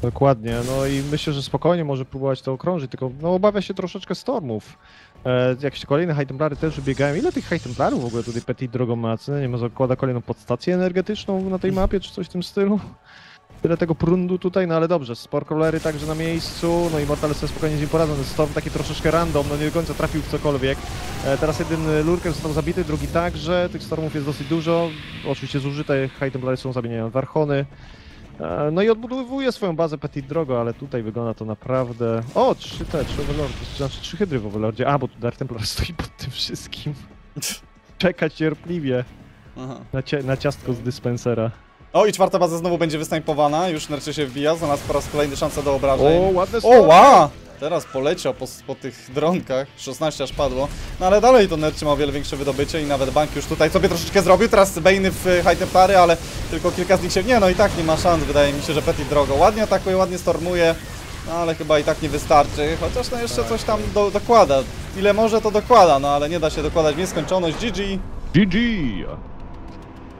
Dokładnie, no i myślę, że spokojnie może próbować to okrążyć, tylko no obawia się troszeczkę stormów. E, jakieś kolejne High Templary też wybiegają. Ile tych High Templarów w ogóle tutaj Petit Drogo ma? Nie wiem, zakłada kolejną podstację energetyczną na tej mapie, czy coś w tym stylu? Tyle tego prundu tutaj, no ale dobrze, Sporcrawlery także na miejscu, no i Mortale sobie spokojnie z nim poradzą, Storm taki troszeczkę random, no nie do końca trafił w cokolwiek. E, teraz jeden Lurker został zabity, drugi także, tych Stormów jest dosyć dużo, oczywiście zużyte High Templary są zamieniane w Archony. E, No i odbudowuje swoją bazę Petit Drogo, ale tutaj wygląda to naprawdę... O, trzy te, trzy Overlordy, znaczy trzy Hydry w Overlordzie. A, bo tu Dark Templar [LAUGHS] stoi pod tym wszystkim. [LAUGHS] Czeka cierpliwie Aha. na, cie, na ciastko z dyspensera. O i czwarta baza znowu będzie wysnajpowana, już Nercie się wbija, znalazł po raz kolejny szansę do obrażeń. O, ładne O, stormy! Teraz poleciał po, po tych dronkach, 16 aż padło. No ale dalej to Nerczy ma o wiele większe wydobycie i nawet bank już tutaj sobie troszeczkę zrobił. Teraz Bane'y w e, High Templary, ale tylko kilka z nich się... Nie no i tak nie ma szans, wydaje mi się, że Petit drogo. Ładnie atakuje, ładnie stormuje, no ale chyba i tak nie wystarczy. Chociaż no jeszcze coś tam do, dokłada. Ile może to dokłada, no ale nie da się dokładać w nieskończoność. GG! GG!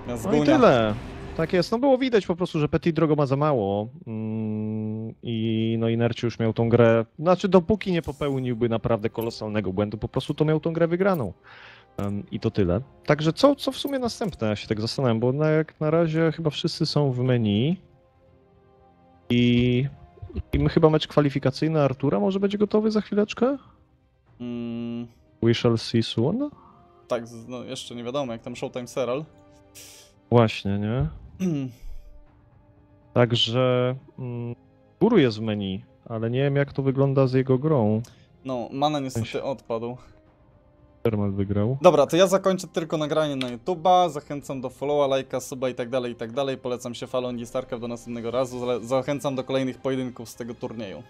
No i tyle. Tak jest, no było widać po prostu, że Petit Drogo ma za mało mm, i no Inerci już miał tą grę, znaczy dopóki nie popełniłby naprawdę kolosalnego błędu, po prostu to miał tą grę wygraną. I to tyle. Także co, co w sumie następne, ja się tak zastanawiam, bo na, jak na razie chyba wszyscy są w menu i, i my chyba mecz kwalifikacyjny Artura może będzie gotowy za chwileczkę? Mm, We shall see soon? tak, no jeszcze nie wiadomo jak tam Showtime Serial. Właśnie, nie? [CLEARS THROAT] Także mm, Guru jest w menu, ale nie wiem jak to wygląda z jego grą. No, mana niestety odpadł. Thermal wygrał. Dobra, to ja zakończę tylko nagranie na YouTube'a. Zachęcam do followa, lajka, suba i tak dalej, i tak dalej. Polecam się Falon i Starcraft do następnego razu. Zachęcam do kolejnych pojedynków z tego turnieju.